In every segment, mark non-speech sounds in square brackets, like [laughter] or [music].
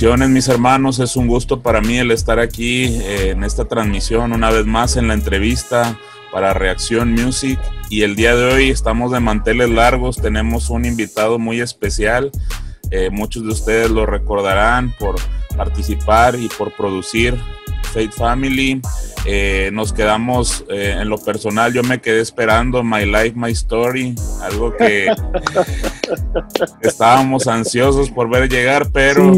Bendiciones mis hermanos, es un gusto para mí el estar aquí eh, en esta transmisión una vez más en la entrevista para Reacción Music. Y el día de hoy estamos de manteles largos, tenemos un invitado muy especial, eh, muchos de ustedes lo recordarán por participar y por producir Fate Family. Eh, nos quedamos en lo personal, yo me quedé esperando My Life, My Story, algo que [laughs] estábamos ansiosos por ver llegar, pero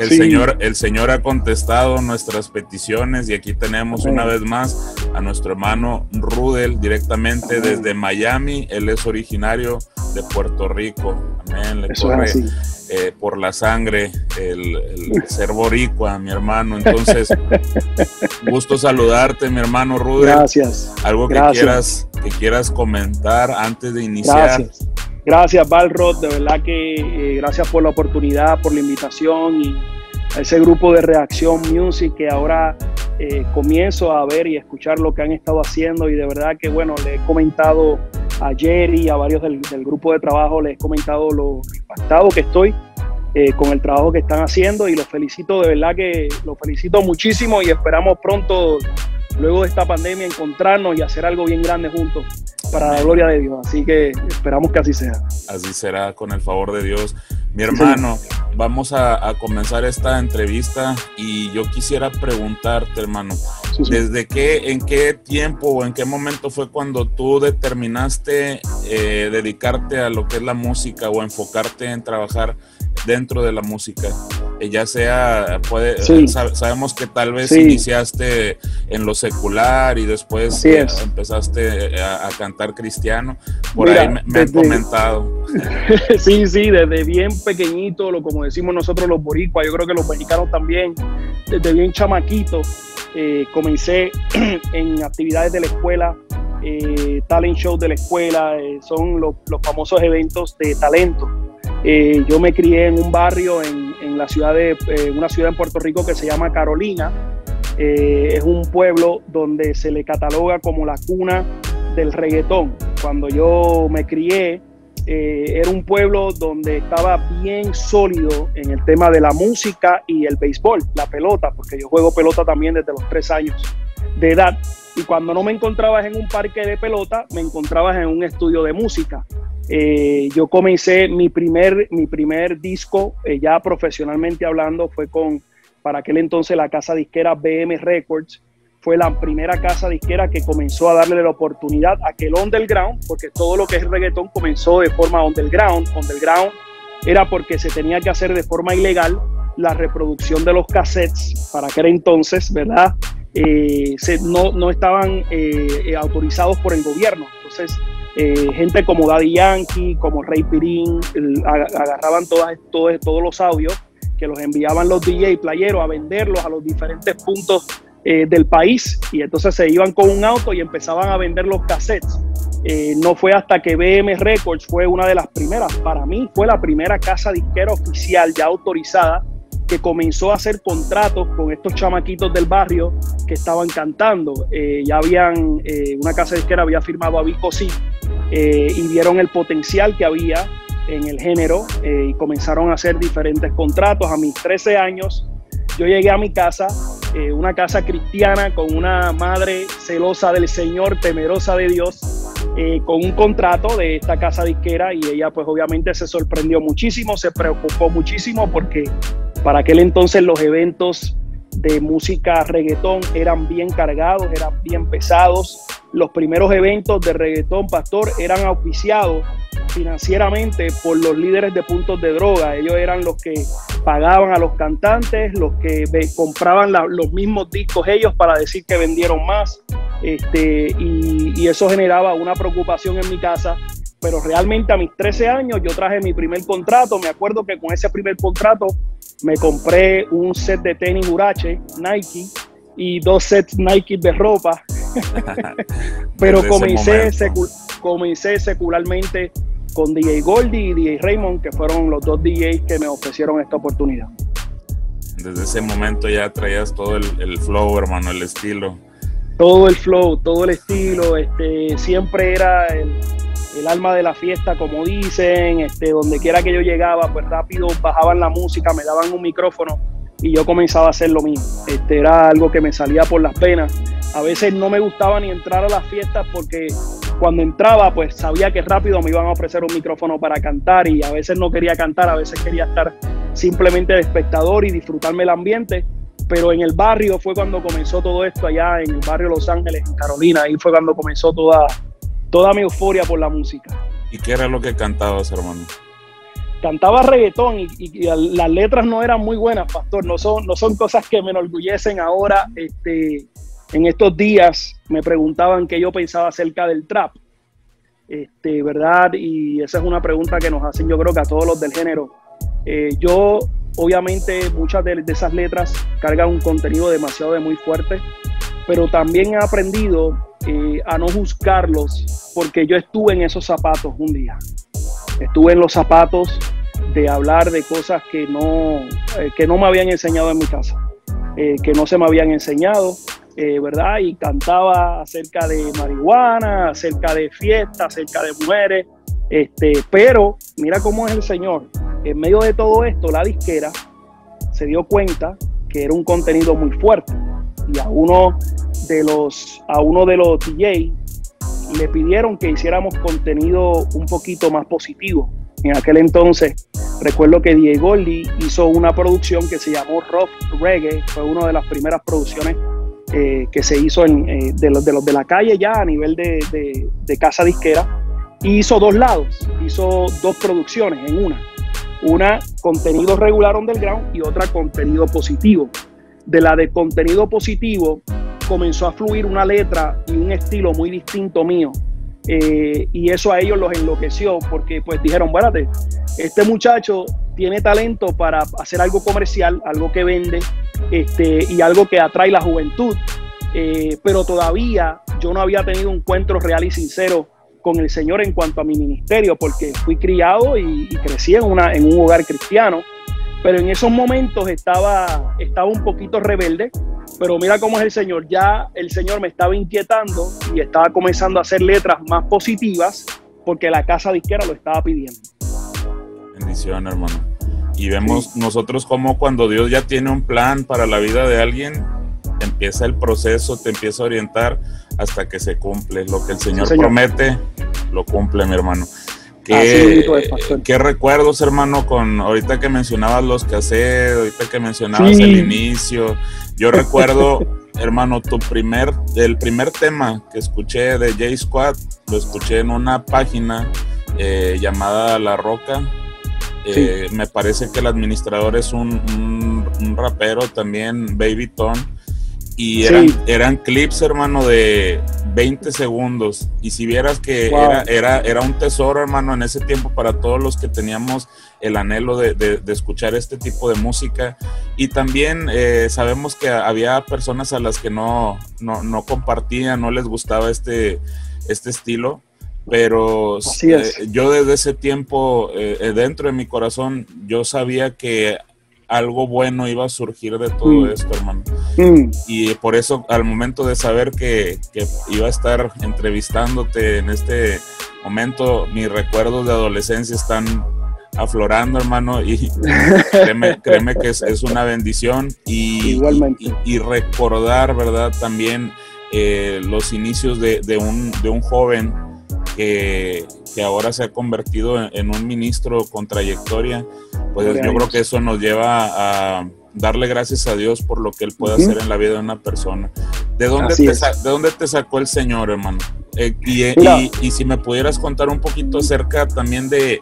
el, señor, el Señor ha contestado nuestras peticiones y aquí tenemos una vez más a nuestro hermano Rudel directamente desde Miami. Él es originario de Puerto Rico. Amén. Le corre eh, por la sangre el, [laughs] ser boricua, mi hermano. Entonces, [laughs] gusto saludarte, mi hermano Rudel. Gracias. Algo que quieras que quieras comentar antes de iniciar. Gracias. Gracias, Balrod, de verdad que eh, gracias por la oportunidad, por la invitación y a ese grupo de Reacción Music que ahora eh, comienzo a ver y escuchar lo que han estado haciendo y de verdad que bueno, le he comentado a Jerry, a varios del, grupo de trabajo, les he comentado lo impactado que estoy eh, con el trabajo que están haciendo y los felicito, de verdad que los felicito muchísimo y esperamos pronto, luego de esta pandemia, encontrarnos y hacer algo bien grande juntos para la gloria de Dios. Así que esperamos que así sea. Así será, con el favor de Dios. Mi hermano, vamos a, comenzar esta entrevista y yo quisiera preguntarte, hermano, ¿desde qué, en qué tiempo o en qué momento fue cuando tú determinaste eh, dedicarte a lo que es la música o enfocarte en trabajar dentro de la música? Eh, ya sea, puede, sabemos que tal vez iniciaste en lo secular y después eh, empezaste a, cantar cristiano. Por ahí me, han comentado. [laughs] sí, sí, desde bien pequeñito, lo, como decimos nosotros los boricuas, yo creo que los mexicanos también, desde bien chamaquito, eh, comencé [clears throat] en actividades de la escuela, talent show de la escuela, son los, los famosos eventos de talento eh, yo me crié en un barrio en, en la ciudad de eh, una ciudad en Puerto Rico que se llama Carolina. Eh, es un pueblo donde se le cataloga como la cuna del reggaetón. Cuando yo me crié, era un pueblo donde estaba bien sólido en el tema de la música y el béisbol, la pelota, porque yo juego pelota también desde los tres años de edad. Y cuando no me encontrabas en un parque de pelota, me encontrabas en un estudio de música. Eh, yo comencé mi primer, mi primer disco, eh, ya profesionalmente hablando, fue con, para aquel entonces, la casa disquera BM Records. Fue la primera casa disquera que comenzó a darle la oportunidad a que el underground, porque todo lo que es reggaetón comenzó de forma underground. Underground era porque se tenía que hacer de forma ilegal la reproducción de los cassettes para aquel entonces, ¿verdad? Eh, no, no, estaban autorizados por el gobierno. Entonces, eh, gente como Daddy Yankee, como Ray Pirín, agarraban todas, todos, todos los audios que los enviaban los DJ playeros a venderlos a los diferentes puntos eh, del país y entonces se iban con un auto y empezaban a vender los cassettes. Eh, no fue hasta que BM Records fue una de las primeras, para mí fue la primera casa disquera oficial ya autorizada que comenzó a hacer contratos con estos chamaquitos del barrio que estaban cantando. ya habían, una casa disquera había firmado a Vico C eh, y vieron el potencial que había en el género eh, y comenzaron a hacer diferentes contratos. A mis 13 años yo llegué a mi casa, eh, una casa cristiana con una madre celosa del Señor, temerosa de Dios, con un contrato de esta casa disquera y ella pues obviamente se sorprendió muchísimo, se preocupó muchísimo porque para aquel entonces los eventos de música reggaetón eran bien cargados, eran bien pesados. Los primeros eventos de reggaetón, pastor, eran auspiciados financieramente por los líderes de puntos de droga. Ellos eran los que pagaban a los cantantes, los que compraban los mismos discos ellos para decir que vendieron más. Este, y, eso generaba una preocupación en mi casa pero realmente a mis 13 años yo traje mi primer contrato. Me acuerdo que con ese primer contrato me compré un set de tenis Urache, Nike, y dos sets Nike de ropa. [laughs] [laughs] Pero comencé, comencé secularmente con DJ Goldie y DJ Raymond, que fueron los dos DJs que me ofrecieron esta oportunidad. Desde ese momento ya traías todo el, el flow, hermano, el estilo. Todo el flow, todo el estilo, este, siempre era el, el alma de la fiesta, como dicen, este, donde quiera que yo llegaba, pues rápido bajaban la música, me daban un micrófono y yo comenzaba a hacer lo mismo. Este, era algo que me salía por las penas. A veces no me gustaba ni entrar a las fiestas porque cuando entraba, pues sabía que rápido me iban a ofrecer un micrófono para cantar y a veces no quería cantar, a veces quería estar simplemente de espectador y disfrutarme el ambiente. Pero en el barrio fue cuando comenzó todo esto, allá en el barrio Los Ángeles, en Carolina, ahí fue cuando comenzó toda, toda mi euforia por la música. ¿Y qué era lo que cantabas, hermano? Cantaba reggaetón y, las letras no eran muy buenas, pastor. No son, no son cosas que me enorgullecen ahora. Este, en estos días me preguntaban qué yo pensaba acerca del trap. Este, ¿Verdad? Y esa es una pregunta que nos hacen yo creo que a todos los del género. Eh, yo, obviamente, muchas de, de, esas letras cargan un contenido demasiado de muy fuerte, pero también he aprendido eh, a no juzgarlos porque yo estuve en esos zapatos un día. Estuve en los zapatos de hablar de cosas que no, eh, que no me habían enseñado en mi casa, eh, que no se me habían enseñado, ¿verdad? Y cantaba acerca de marihuana, acerca de fiestas, acerca de mujeres, este, pero mira cómo es el Señor. En medio de todo esto, la disquera se dio cuenta que era un contenido muy fuerte y a uno de los, a uno de los DJ le pidieron que hiciéramos contenido un poquito más positivo. En aquel entonces, recuerdo que Diego Lee hizo una producción que se llamó Rock Reggae, fue una de las primeras producciones eh, que se hizo en, eh, de, los, de los de la calle ya a nivel de, de, casa disquera. Y hizo dos lados, hizo dos producciones en una. Una contenido regular underground y otra contenido positivo. De la de contenido positivo, comenzó a fluir una letra y un estilo muy distinto mío. Eh, y eso a ellos los enloqueció porque pues dijeron, bueno, este muchacho tiene talento para hacer algo comercial, algo que vende este, y algo que atrae la juventud. Eh, pero todavía yo no había tenido un encuentro real y sincero con el Señor en cuanto a mi ministerio, porque fui criado y, crecí en, una, en un hogar cristiano, pero en esos momentos estaba, estaba un poquito rebelde pero mira cómo es el Señor. Ya el Señor me estaba inquietando y estaba comenzando a hacer letras más positivas porque la casa disquera lo estaba pidiendo. Bendición, hermano. Y vemos nosotros como cuando Dios ya tiene un plan para la vida de alguien, empieza el proceso, te empieza a orientar hasta que se cumple. Lo que el Señor, promete, lo cumple, mi hermano. ¿Qué, ¿Qué, recuerdos, hermano, con ahorita que mencionabas los cassettes, ahorita que mencionabas el inicio? Yo [laughs] recuerdo, hermano, tu primer, el primer tema que escuché de J Squad, lo escuché en una página eh, llamada La Roca. Eh, me parece que el administrador es un, un rapero también, Baby Tone y eran, eran clips, hermano, de 20 segundos. Y si vieras que era, era, era un tesoro, hermano, en ese tiempo para todos los que teníamos el anhelo de, escuchar este tipo de música. Y también eh, sabemos que había personas a las que no, no, compartían, no les gustaba este, este estilo. Pero eh, yo desde ese tiempo, eh, dentro de mi corazón, yo sabía que algo bueno iba a surgir de todo mm. esto, hermano. Mm. Y por eso, al momento de saber que, iba a estar entrevistándote en este momento, mis recuerdos de adolescencia están aflorando, hermano, y [laughs] créeme, que es, una bendición. Y, y, recordar, ¿verdad? También eh, los inicios de, un, de un joven que, que ahora se ha convertido en, un ministro con trayectoria, pues yo creo que eso nos lleva a darle gracias a Dios por lo que Él puede hacer en la vida de una persona. ¿De dónde, te, ¿de dónde te sacó el Señor, hermano? Eh, y, y, si me pudieras contar un poquito acerca también de,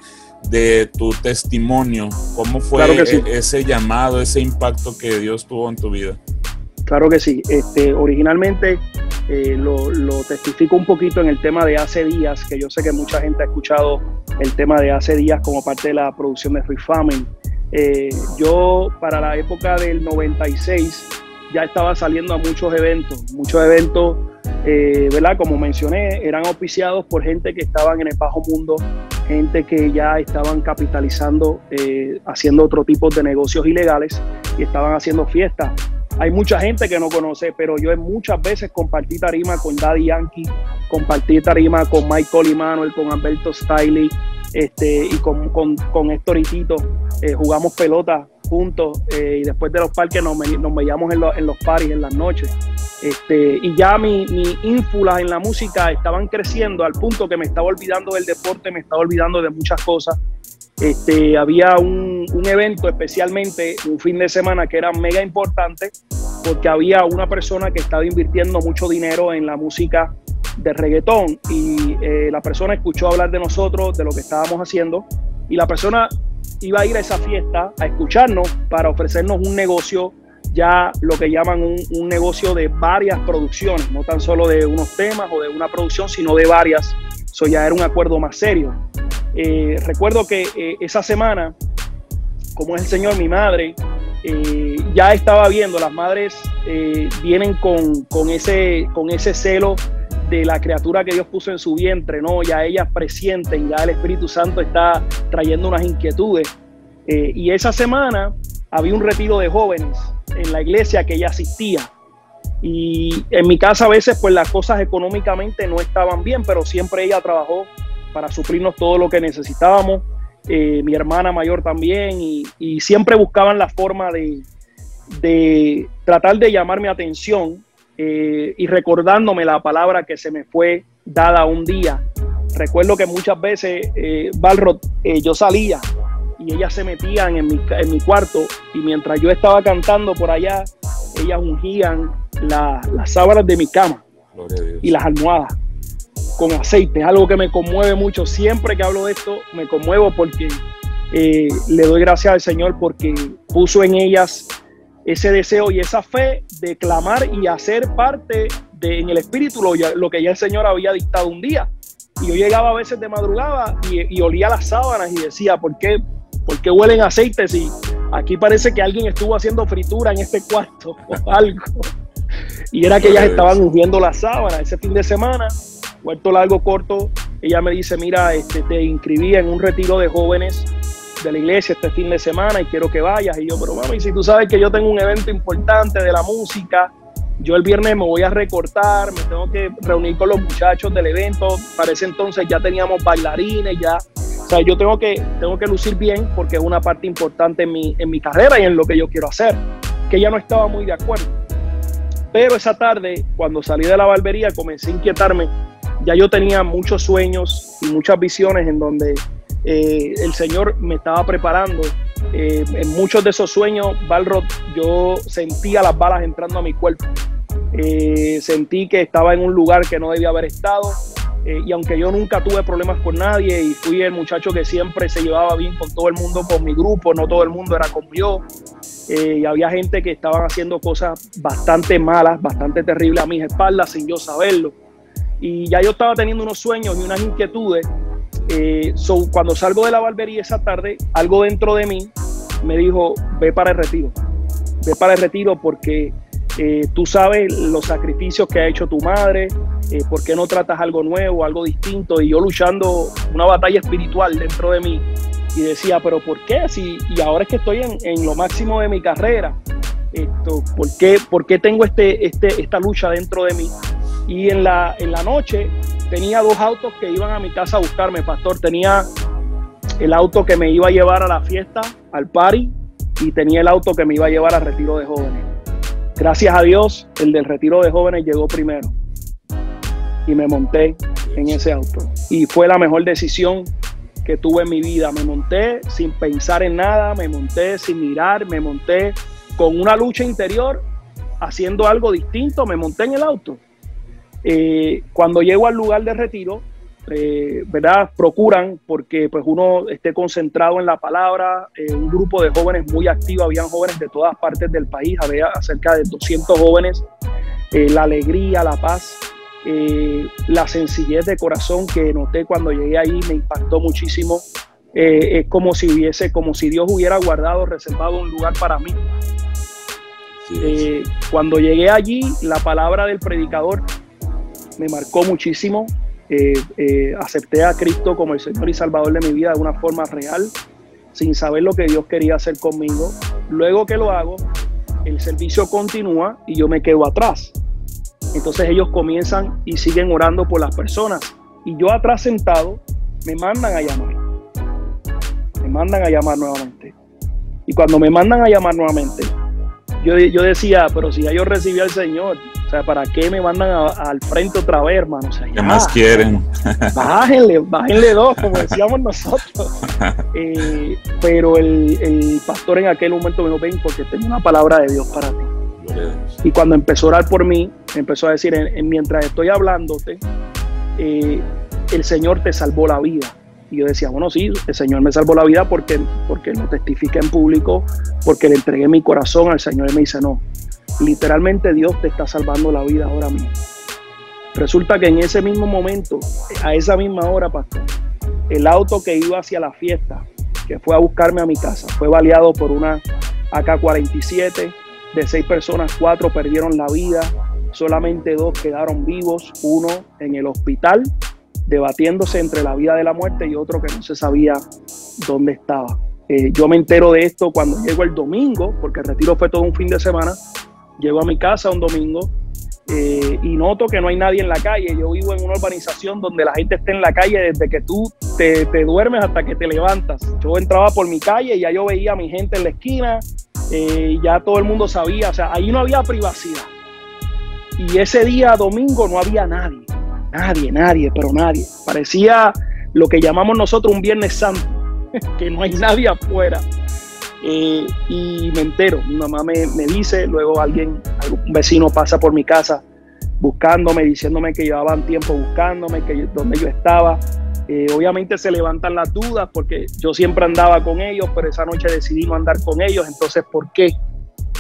de tu testimonio, cómo fue e, ese llamado, ese impacto que Dios tuvo en tu vida. Claro que sí. Este, originalmente eh, lo, testifico un poquito en el tema de hace días, que yo sé que mucha gente ha escuchado el tema de hace días como parte de la producción de Free Famine. Eh, yo para la época del 96 ya estaba saliendo a muchos eventos, muchos eventos, eh, ¿verdad? Como mencioné, eran auspiciados por gente que estaban en el bajo mundo, gente que ya estaban capitalizando, haciendo otro tipo de negocios ilegales y estaban haciendo fiestas hay mucha gente que no conoce, pero yo muchas veces compartí tarima con Daddy Yankee, compartí tarima con Michael Manuel, con Alberto Stiley, este, y con, con, con Héctor y Tito. Eh, jugamos pelota juntos eh, y después de los parques nos, nos veíamos en, en, los paris en las noches. Este, y ya mis mi ínfulas en la música estaban creciendo al punto que me estaba olvidando del deporte, me estaba olvidando de muchas cosas. Este, había un, un, evento especialmente un fin de semana que era mega importante porque había una persona que estaba invirtiendo mucho dinero en la música de reggaetón y eh, la persona escuchó hablar de nosotros, de lo que estábamos haciendo y la persona iba a ir a esa fiesta a escucharnos para ofrecernos un negocio ya lo que llaman un, negocio de varias producciones, no tan solo de unos temas o de una producción, sino de varias. Eso ya era un acuerdo más serio. Eh, recuerdo que eh, esa semana, como es el Señor, mi madre, eh, ya estaba viendo, las madres vienen con, con, ese, con ese celo de la criatura que Dios puso en su vientre, ¿no? Ya ellas presienten, ya el Espíritu Santo está trayendo unas inquietudes. y esa semana había un retiro de jóvenes en la iglesia que ella asistía. Y en mi casa a veces pues las cosas económicamente no estaban bien, pero siempre ella trabajó para suplirnos todo lo que necesitábamos. Eh, mi hermana mayor también y, siempre buscaban la forma de, de, tratar de llamar mi atención eh, y recordándome la palabra que se me fue dada un día. Recuerdo que muchas veces, eh, eh yo salía y ellas se metían en mi, en mi cuarto y mientras yo estaba cantando por allá, ellas ungían las sábanas de mi cama y las almohadas con aceite. Es algo que me conmueve mucho. Siempre que hablo de esto, me conmuevo porque eh, le doy gracias al Señor porque puso en ellas ese deseo y esa fe de clamar y hacer parte de, en el espíritu lo, lo que ya el Señor había dictado un día. Y yo llegaba a veces de madrugada y, y olía las sábanas y decía, ¿por qué, ¿por qué huelen aceite si aquí parece que alguien estuvo haciendo fritura en este cuarto o [laughs] algo? Y era que ellas estaban ungiendo la sábana ese fin de semana, cuarto largo, corto. Ella me dice, mira, este, te inscribí en un retiro de jóvenes de la iglesia este fin de semana y quiero que vayas. Y yo, pero mami, si tú sabes que yo tengo un evento importante de la música, yo el viernes me voy a recortar, me tengo que reunir con los muchachos del evento. Para ese entonces ya teníamos bailarines, ya o sea, yo tengo que, tengo que lucir bien porque es una parte importante en mi, en mi carrera y en lo que yo quiero hacer, que ella no estaba muy de acuerdo. Pero esa tarde, cuando salí de la barbería, comencé a inquietarme. Ya yo tenía muchos sueños y muchas visiones en donde eh, el Señor me estaba preparando. Eh, en muchos de esos sueños, Balrog, yo sentía las balas entrando a mi cuerpo. Eh, sentí que estaba en un lugar que no debía haber estado. Eh, y aunque yo nunca tuve problemas con nadie y fui el muchacho que siempre se llevaba bien con todo el mundo, con mi grupo, no todo el mundo era como yo. Eh, y había gente que estaban haciendo cosas bastante malas, bastante terribles a mis espaldas sin yo saberlo. Y ya yo estaba teniendo unos sueños y unas inquietudes. Eh, cuando salgo de la barbería esa tarde, algo dentro de mí me dijo, ve para el retiro. Ve para el retiro porque eh, tú sabes los sacrificios que ha hecho tu madre, eh, por qué no tratas algo nuevo, algo distinto. Y yo luchando una batalla espiritual dentro de mí y decía, pero ¿por qué? Si, y ahora es que estoy en, lo máximo de mi carrera, esto, ¿por, qué, ¿por qué tengo este, este, esta lucha dentro de mí? Y en la, en la noche tenía dos autos que iban a mi casa a buscarme, pastor. Tenía el auto que me iba a llevar a la fiesta, al party, y tenía el auto que me iba a llevar al retiro de jóvenes. Gracias a Dios, el del retiro de jóvenes llegó primero y me monté en ese auto. Y fue la mejor decisión que tuve en mi vida. Me monté sin pensar en nada, me monté sin mirar, me monté con una lucha interior, haciendo algo distinto, me monté en el auto. Eh, cuando llego al lugar de retiro, eh, ¿verdad? Procuran porque pues uno esté concentrado en la palabra, eh, un grupo de jóvenes muy activos, habían jóvenes de todas partes del país, había cerca de 200 jóvenes, eh, la alegría, la paz, la sencillez de corazón que noté cuando llegué ahí me impactó muchísimo. es como si hubiese, como si Dios hubiera guardado, reservado un lugar para mí. cuando llegué allí, la palabra del predicador me marcó muchísimo. Eh, eh, acepté a Cristo como el Señor y Salvador de mi vida de una forma real, sin saber lo que Dios quería hacer conmigo. Luego que lo hago, el servicio continúa y yo me quedo atrás. Entonces ellos comienzan y siguen orando por las personas. Y yo atrás sentado, me mandan a llamar. Me mandan a llamar nuevamente. Y cuando me mandan a llamar nuevamente, yo, yo decía, pero si ya yo recibí al Señor, o sea, ¿para qué me mandan al frente otra vez, hermano? O sea, ¿Qué más quieren? [laughs] Bájenle, bájenle dos, como [laughs] decíamos nosotros. [laughs] Eh, pero el, el, pastor en aquel momento me dijo, ven, porque tengo una palabra de Dios para ti. Y cuando empezó a orar por mí, empezó a decir, mientras estoy hablándote, eh, el Señor te salvó la vida. Y yo decía, bueno, sí, el Señor me salvó la vida porque, porque lo testifiqué en público, porque le entregué mi corazón al Señor. Y me dice, no, literalmente Dios te está salvando la vida ahora mismo. Resulta que en ese mismo momento, a esa misma hora, pastor, el auto que iba hacia la fiesta, que fue a buscarme a mi casa, fue baleado por una AK-47. De seis personas, cuatro perdieron la vida, solamente dos quedaron vivos, uno en el hospital, debatiéndose entre la vida de la muerte y otro que no se sabía dónde estaba. Eh, yo me entero de esto cuando llego el domingo, porque el retiro fue todo un fin de semana. Llego a mi casa un domingo eh, y noto que no hay nadie en la calle. Yo vivo en una urbanización donde la gente está en la calle desde que tú te, duermes hasta que te levantas. Yo entraba por mi calle y ya yo veía a mi gente en la esquina, eh, ya todo el mundo sabía, o sea, ahí no había privacidad. Y ese día domingo no había nadie, nadie, nadie, pero nadie. Parecía lo que llamamos nosotros un Viernes Santo, [laughs] que no hay nadie afuera. Eh, y me entero, mi mamá me, dice, luego alguien, un vecino pasa por mi casa buscándome, diciéndome que llevaban tiempo buscándome, que donde yo estaba. Eh, obviamente se levantan las dudas porque yo siempre andaba con ellos, pero esa noche decidí no andar con ellos, entonces ¿por qué?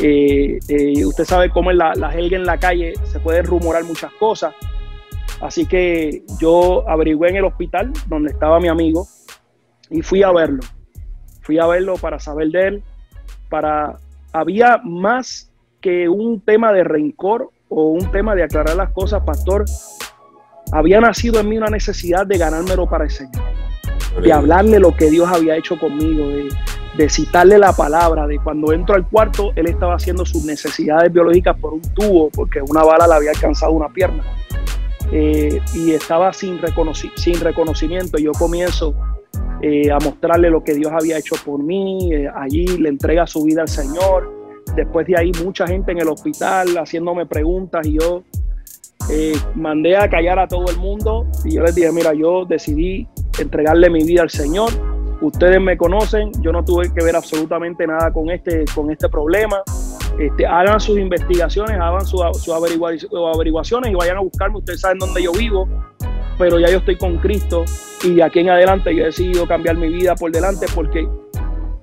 Eh, usted sabe cómo es la, la en la calle, se puede rumorar muchas cosas. Así que yo averigüé en el hospital donde estaba mi amigo y fui a verlo fui a verlo para saber de él, para había más que un tema de rencor o un tema de aclarar las cosas, pastor. Había nacido en mí una necesidad de ganármelo para el Señor, de hablarle lo que Dios había hecho conmigo, de, citarle la palabra, de cuando entro al cuarto, él estaba haciendo sus necesidades biológicas por un tubo, porque una bala le había alcanzado una pierna. Eh, y estaba sin, sin reconocimiento. Yo comienzo eh, a mostrarle lo que Dios había hecho por mí. Eh, allí le entrega su vida al Señor. Después de ahí mucha gente en el hospital haciéndome preguntas y yo eh, mandé a callar a todo el mundo y yo les dije, mira, yo decidí entregarle mi vida al Señor. Ustedes me conocen, yo no tuve que ver absolutamente nada con este, con este problema. Este, hagan sus investigaciones, hagan sus su averiguaciones y vayan a buscarme. Ustedes saben dónde yo vivo pero ya yo estoy con Cristo y de aquí en adelante yo he decidido cambiar mi vida por delante porque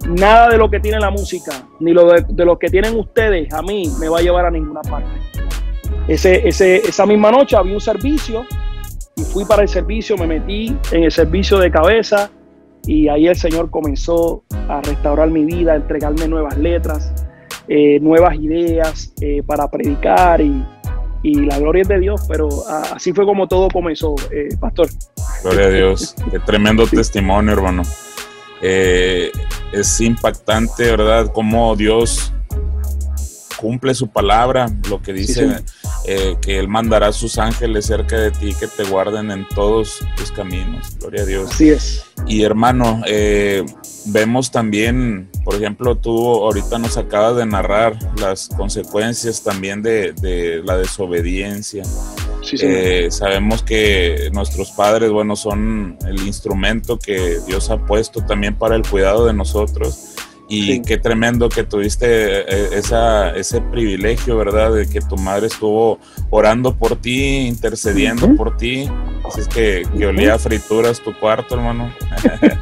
nada de lo que tiene la música, ni lo de, lo que tienen ustedes a mí me va a llevar a ninguna parte. Ese, ese, esa misma noche había un servicio y fui para el servicio, me metí en el servicio de cabeza y ahí el Señor comenzó a restaurar mi vida, a entregarme nuevas letras, eh, nuevas ideas eh, para predicar y, y la gloria es de Dios, pero así fue como todo comenzó, eh, pastor. Gloria a Dios, [laughs] qué tremendo testimonio, hermano. Es impactante, ¿verdad? Cómo Dios cumple su palabra, lo que dice eh, que Él mandará a sus ángeles cerca de ti que te guarden en todos tus caminos. Gloria a Dios. Así es. Y hermano, eh, vemos también, por ejemplo, tú ahorita nos acabas de narrar las consecuencias también de, la desobediencia. Sí, eh, sabemos que nuestros padres, bueno, son el instrumento que Dios ha puesto también para el cuidado de nosotros. Y qué tremendo que tuviste eh, esa, ese privilegio, ¿verdad? De que tu madre estuvo orando por ti, intercediendo por ti. Así es que, que olía frituras tu cuarto, hermano.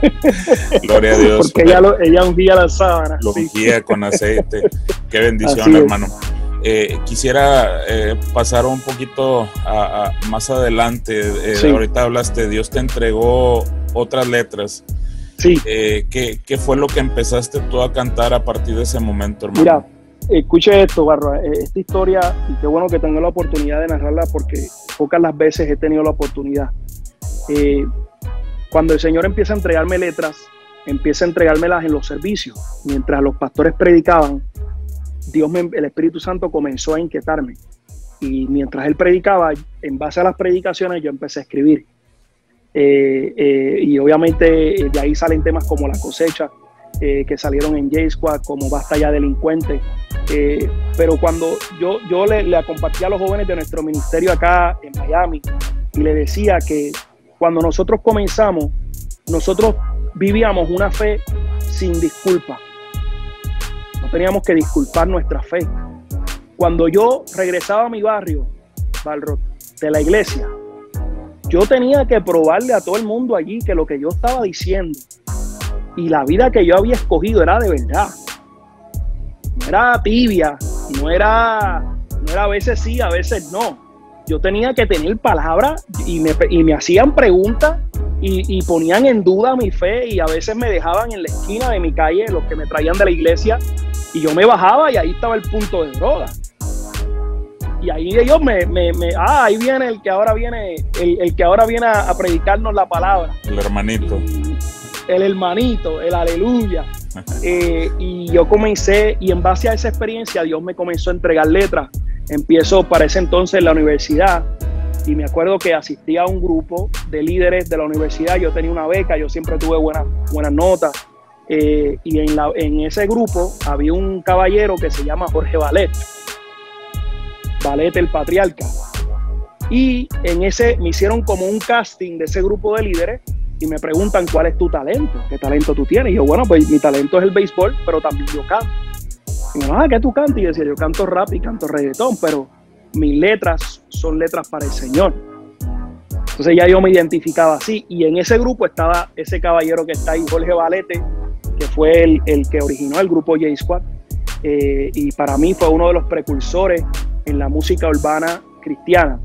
[laughs] Gloria a Dios. Porque ella, ella ungía la sábana. Lo ungía con aceite. Qué bendición, hermano. Eh, quisiera eh, pasar un poquito a, más adelante. Ahorita hablaste, Dios te entregó otras letras. Sí. Eh, ¿qué, fue lo que empezaste tú a cantar a partir de ese momento, hermano? Mira, escuche esto, Barro. Eh, esta historia, y qué bueno que tengo la oportunidad de narrarla porque pocas las veces he tenido la oportunidad. Eh, cuando el Señor empieza a entregarme letras, empieza a entregármelas en los servicios. Mientras los pastores predicaban, Dios, el Espíritu Santo comenzó a inquietarme. Y mientras él predicaba, en base a las predicaciones, yo empecé a escribir. Eh, eh, y obviamente de ahí salen temas como la cosecha, que salieron en J-Squad, como Basta ya delincuente. pero cuando yo, yo le, le compartí a los jóvenes de nuestro ministerio acá en Miami y le decía que cuando nosotros comenzamos, nosotros vivíamos una fe sin disculpa. No teníamos que disculpar nuestra fe. Cuando yo regresaba a mi barrio, Balrog, de la iglesia, yo tenía que probarle a todo el mundo allí que lo que yo estaba diciendo y la vida que yo había escogido era de verdad. No era tibia, no era, no era a veces sí, a veces no. Yo tenía que tener palabras y me, y me hacían preguntas y, ponían en duda mi fe y a veces me dejaban en la esquina de mi calle, los que me traían de la iglesia, y yo me bajaba y ahí estaba el punto de droga. Y ahí ellos me, me, ah, ahí viene el que ahora viene, el, que ahora viene a, predicarnos la palabra. El hermanito. el hermanito, el aleluya. Eh, y yo comencé, y en base a esa experiencia, Dios me comenzó a entregar letras. Empiezo para ese entonces en la universidad y me acuerdo que asistí a un grupo de líderes de la universidad, yo tenía una beca, yo siempre tuve buenas, buenas notas, eh, y en, la, en ese grupo había un caballero que se llama Jorge Valet, Valet el patriarca, y en ese me hicieron como un casting de ese grupo de líderes y me preguntan cuál es tu talento, qué talento tú tienes, y yo, bueno, pues mi talento es el béisbol, pero también yo canto. Y me ah, ¿qué tú cantas? Y yo decía, yo canto rap y canto reggaetón, pero mis letras son letras para el Señor. Entonces ya yo me identificaba así y en ese grupo estaba ese caballero que está ahí, Jorge Valete, que fue el, que originó el grupo J Squad eh, y para mí fue uno de los precursores en la música urbana cristiana.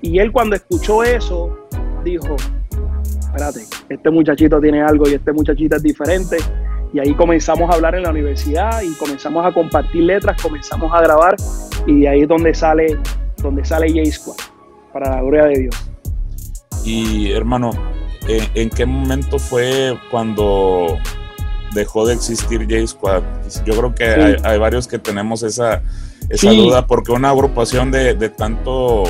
Y él cuando escuchó eso dijo, espérate, este muchachito tiene algo y este muchachito es diferente. Y ahí comenzamos a hablar en la universidad y comenzamos a compartir letras, comenzamos a grabar y de ahí es donde sale, donde sale J Squad, para la gloria de Dios. Y hermano, ¿en, qué momento fue cuando dejó de existir J Squad? Yo creo que hay, varios que tenemos esa, esa duda, porque una agrupación de, de, tanto,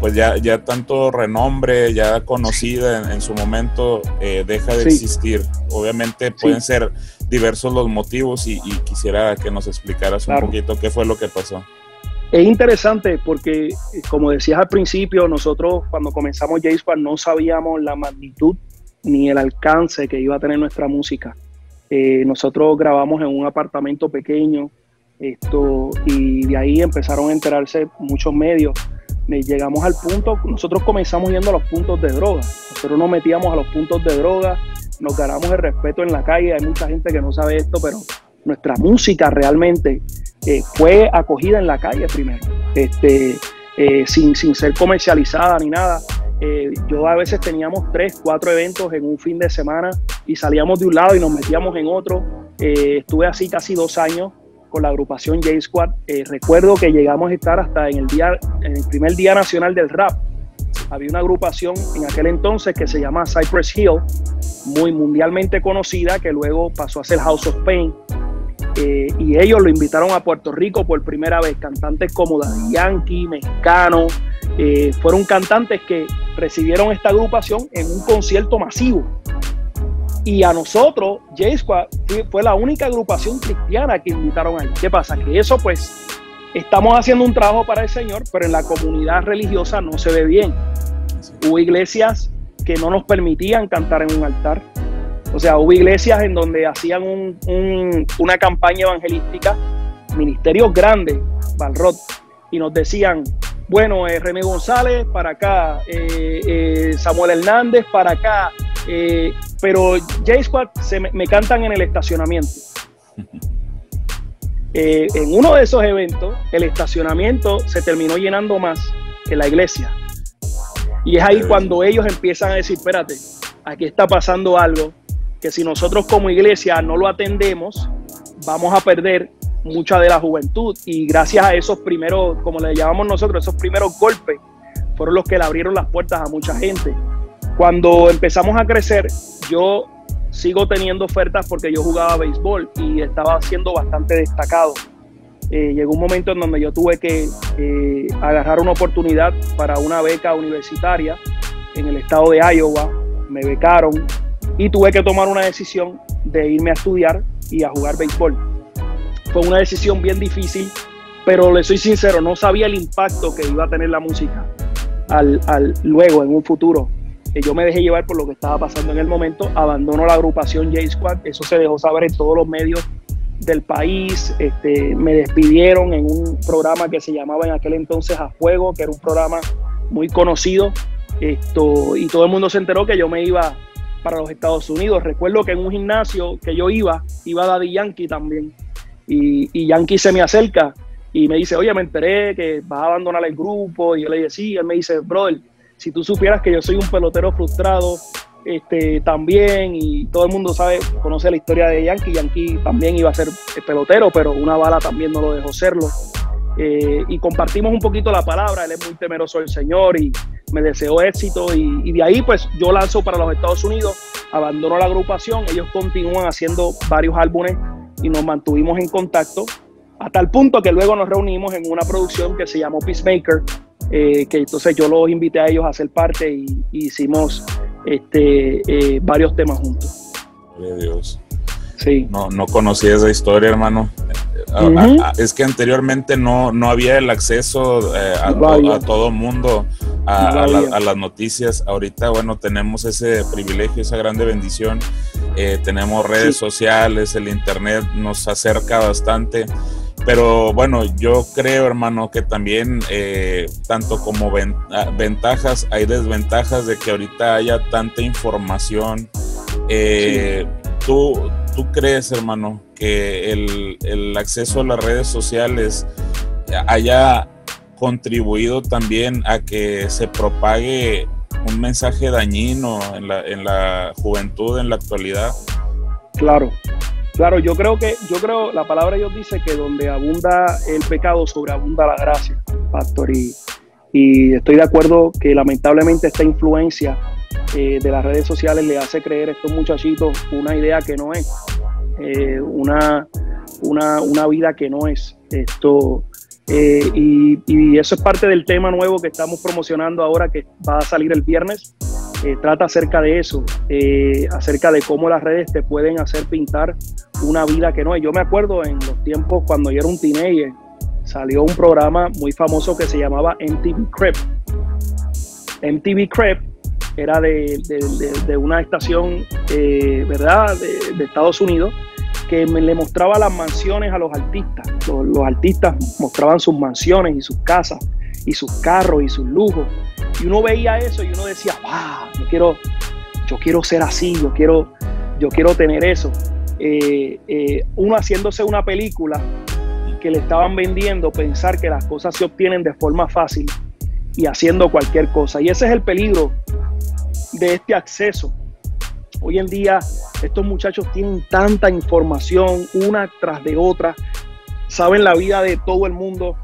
pues ya, ya tanto renombre, ya conocida en, su momento, eh, deja de existir. Obviamente pueden ser diversos los motivos y, quisiera que nos explicaras un poquito qué fue lo que pasó. Es interesante porque, como decías al principio, nosotros cuando comenzamos J no sabíamos la magnitud ni el alcance que iba a tener nuestra música. Eh, nosotros grabamos en un apartamento pequeño esto, y de ahí empezaron a enterarse muchos medios. Llegamos al punto, nosotros comenzamos yendo a los puntos de droga. Nosotros nos metíamos a los puntos de droga, nos ganamos el respeto en la calle. Hay mucha gente que no sabe esto, pero nuestra música realmente eh, fue acogida en la calle primero, este, eh, sin, sin, ser comercializada ni nada. Eh, yo a veces teníamos tres, cuatro eventos en un fin de semana y salíamos de un lado y nos metíamos en otro. estuve así casi dos años con la agrupación J Squad. recuerdo que llegamos a estar hasta en el, día, en el primer Día Nacional del Rap. Había una agrupación en aquel entonces que se llama Cypress Hill, muy mundialmente conocida, que luego pasó a ser House of Pain eh, y ellos lo invitaron a Puerto Rico por primera vez. Cantantes como Daddy Yankee, Mexicano, eh, fueron cantantes que recibieron esta agrupación en un concierto masivo. Y a nosotros, J Squad fue la única agrupación cristiana que invitaron ahí. ¿Qué pasa? Que eso pues estamos haciendo un trabajo para el Señor, pero en la comunidad religiosa no se ve bien. Hubo iglesias que no nos permitían cantar en un altar o sea, hubo iglesias en donde hacían una campaña evangelística, ministerios grandes, Balrot, y nos decían, bueno, eh, René González para acá, eh, eh, Samuel Hernández para acá, pero J-Squad me, me, cantan en el estacionamiento. [laughs] en uno de esos eventos, el estacionamiento se terminó llenando más que la iglesia. Y es ahí cuando ellos empiezan a decir, espérate, aquí está pasando algo, que si nosotros como iglesia no lo atendemos, vamos a perder mucha de la juventud. Y gracias a esos primeros, como le llamamos nosotros, esos primeros golpes, fueron los que le abrieron las puertas a mucha gente. Cuando empezamos a crecer, yo sigo teniendo ofertas porque yo jugaba béisbol y estaba siendo bastante destacado. eh, llegó un momento en donde yo tuve que eh, agarrar una oportunidad para una beca universitaria en el estado de Iowa. Me becaron y tuve que tomar una decisión de irme a estudiar y a jugar béisbol. Fue una decisión bien difícil, pero le soy sincero, no sabía el impacto que iba a tener la música al, luego, en un futuro. Yo me dejé llevar por lo que estaba pasando en el momento, abandono la agrupación J Squad, eso se dejó saber en todos los medios del país, este, me despidieron en un programa que se llamaba en aquel entonces A Fuego, que era un programa muy conocido, esto, y todo el mundo se enteró que yo me iba para los Estados Unidos. Recuerdo que en un gimnasio que yo iba, iba Daddy Yankee también, y, y Yankee se me acerca y me dice, oye, me enteré que vas a abandonar el grupo, y yo le dije, sí, él me dice, brother, si tú supieras que yo soy un pelotero frustrado, este, también, y todo el mundo sabe, conoce la historia de Yankee. Yankee también iba a ser pelotero, pero una bala también no lo dejó serlo. Eh, y compartimos un poquito la palabra, él es muy temeroso del Señor y me deseó éxito y, de ahí pues yo lanzo para los Estados Unidos, abandono la agrupación, ellos continúan haciendo varios álbumes y nos mantuvimos en contacto a tal punto que luego nos reunimos en una producción que se llamó Peacemaker, eh, que entonces yo los invité a ellos a ser parte y, hicimos este, eh, varios temas juntos. Sí. No, no conocí esa historia, hermano. Es que anteriormente no, no había el acceso eh, a, a, todo mundo a, las noticias. Ahorita, bueno, tenemos ese privilegio, esa grande bendición. Eh, tenemos redes sociales, el internet nos acerca bastante. Pero bueno, yo creo, hermano, que también eh, tanto como ah, ventajas, hay desventajas de que ahorita haya tanta información. Eh, ¿tú, ¿Tú crees, hermano, que el, acceso a las redes sociales haya contribuido también a que se propague un mensaje dañino en la, en la juventud en la actualidad? Claro, Claro, yo creo que, yo creo, la palabra Dios dice que donde abunda el pecado, sobreabunda la gracia, pastor. Y estoy de acuerdo que lamentablemente esta influencia eh, de las redes sociales le hace creer a estos muchachitos una idea que no es, eh, una, una, una, vida que no es. Esto, eh, y, y, eso es parte del tema nuevo que estamos promocionando ahora que va a salir el viernes. Trata acerca de eso, acerca de cómo las redes te pueden hacer pintar una vida que no es. Yo me acuerdo en los tiempos cuando yo era un teenager, salió un programa muy famoso que se llamaba MTV Crep. MTV Crep era de, una estación, eh, ¿verdad?, de, Estados Unidos, que le mostraba las mansiones a los artistas. Los, los artistas mostraban sus mansiones y sus casas y sus carros y sus lujos. Y uno veía eso y uno decía, wow, yo quiero, yo quiero ser así, yo quiero, yo quiero tener eso. Eh, eh, uno haciéndose una película que le estaban vendiendo, pensar que las cosas se obtienen de forma fácil y haciendo cualquier cosa. Y ese es el peligro de este acceso. Hoy en día estos muchachos tienen tanta información una tras de otra, saben la vida de todo el mundo,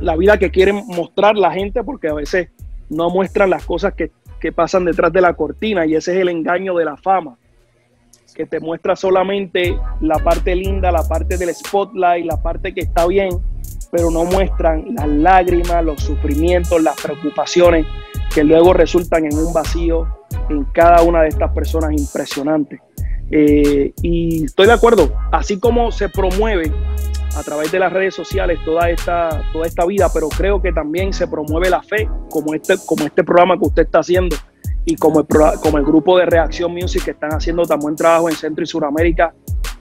la vida que quieren mostrar la gente, porque a veces no muestran las cosas que, pasan detrás de la cortina y ese es el engaño de la fama, que te muestra solamente la parte linda, la parte del spotlight, la parte que está bien, pero no muestran las lágrimas, los sufrimientos, las preocupaciones que luego resultan en un vacío en cada una de estas personas impresionantes. Eh, y estoy de acuerdo, así como se promueve a través de las redes sociales toda esta, toda esta vida, pero creo que también se promueve la fe, como este, como este programa que usted está haciendo y como el, como el grupo de Reacción Music que están haciendo tan buen trabajo en Centro y Suramérica.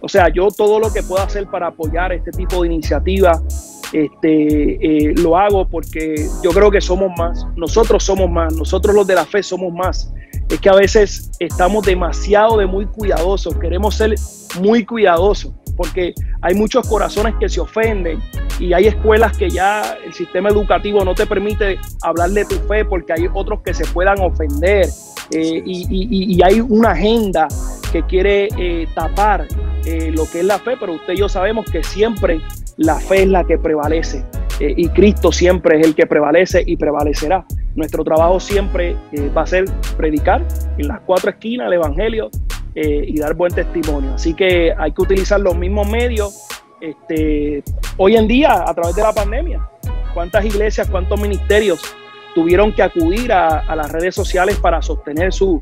O sea, yo todo lo que pueda hacer para apoyar este tipo de iniciativas, este, eh, lo hago porque yo creo que somos más, nosotros somos más, nosotros los de la fe somos más. Es que a veces estamos demasiado de muy cuidadosos, queremos ser muy cuidadosos porque hay muchos corazones que se ofenden y hay escuelas que ya el sistema educativo no te permite hablar de tu fe porque hay otros que se puedan ofender eh, y, hay una agenda que quiere eh, tapar eh, lo que es la fe, pero usted y yo sabemos que siempre la fe es la que prevalece y Cristo siempre es el que prevalece y prevalecerá. Nuestro trabajo siempre va a ser predicar en las cuatro esquinas el Evangelio eh, y dar buen testimonio. Así que hay que utilizar los mismos medios Este, hoy en día, a través de la pandemia, cuántas iglesias, cuántos ministerios tuvieron que acudir a, las redes sociales para sostener sus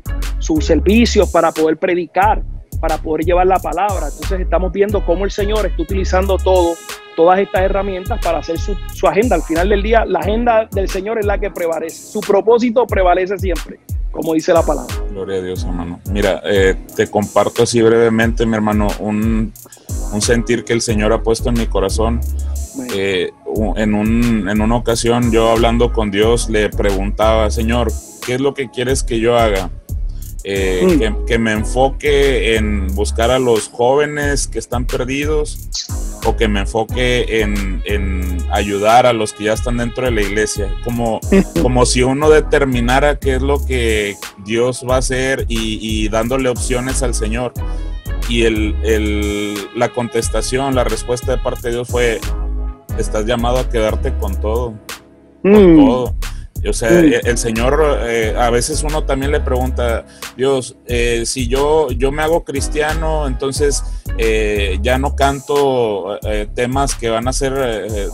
servicios, para poder predicar, para poder llevar la palabra. Entonces estamos viendo cómo el Señor está utilizando todo, todas estas herramientas para hacer su, agenda. Al final del día, la agenda del Señor es la que prevalece. Su propósito prevalece siempre, como dice la palabra. Gloria a Dios, hermano. Mira, eh, te comparto así brevemente, mi hermano, un, un sentir que el Señor ha puesto en mi corazón eh, en, un, en una ocasión yo hablando con Dios le preguntaba, Señor, ¿qué es lo que quieres que yo haga? Eh, mm. que, me enfoque en buscar a los jóvenes que están perdidos o que me enfoque en, ayudar a los que ya están dentro de la iglesia. Como, [laughs] como si uno determinara qué es lo que Dios va a hacer y, y dándole opciones al Señor. Y el, el, la contestación, la respuesta de parte de Dios fue, estás llamado a quedarte con todo. Con mm. todo. O sea, mm. el Señor, eh, a veces uno también le pregunta, Dios, eh, si yo, yo me hago cristiano, entonces eh, ya no canto temas que van a ser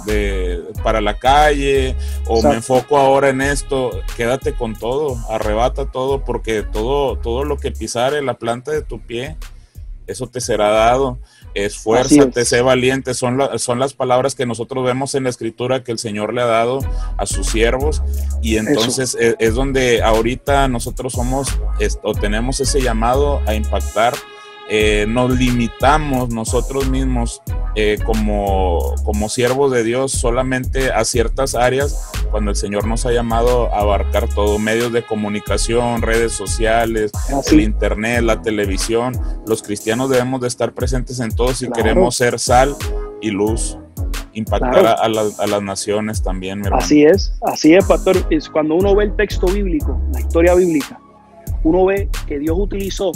de, para la calle, o me enfoco ahora en esto, quédate con todo, arrebata todo, porque todo, todo lo que pisare la planta de tu pie, eso te será dado esfuérzate, sé valiente, son, son las palabras que nosotros vemos en la escritura que el Señor le ha dado a sus siervos. Y entonces es, es, donde ahorita nosotros somos o tenemos ese llamado a impactar eh, nos limitamos nosotros mismos eh, como, como siervos de Dios solamente a ciertas áreas cuando el Señor nos ha llamado a abarcar todo, medios de comunicación, redes sociales, el internet, la televisión. Los cristianos debemos de estar presentes en todo si queremos ser sal y luz impactar a, a, las naciones también. Así es, así es, pastor. Es cuando uno ve el texto bíblico, la historia bíblica, uno ve que Dios utilizó,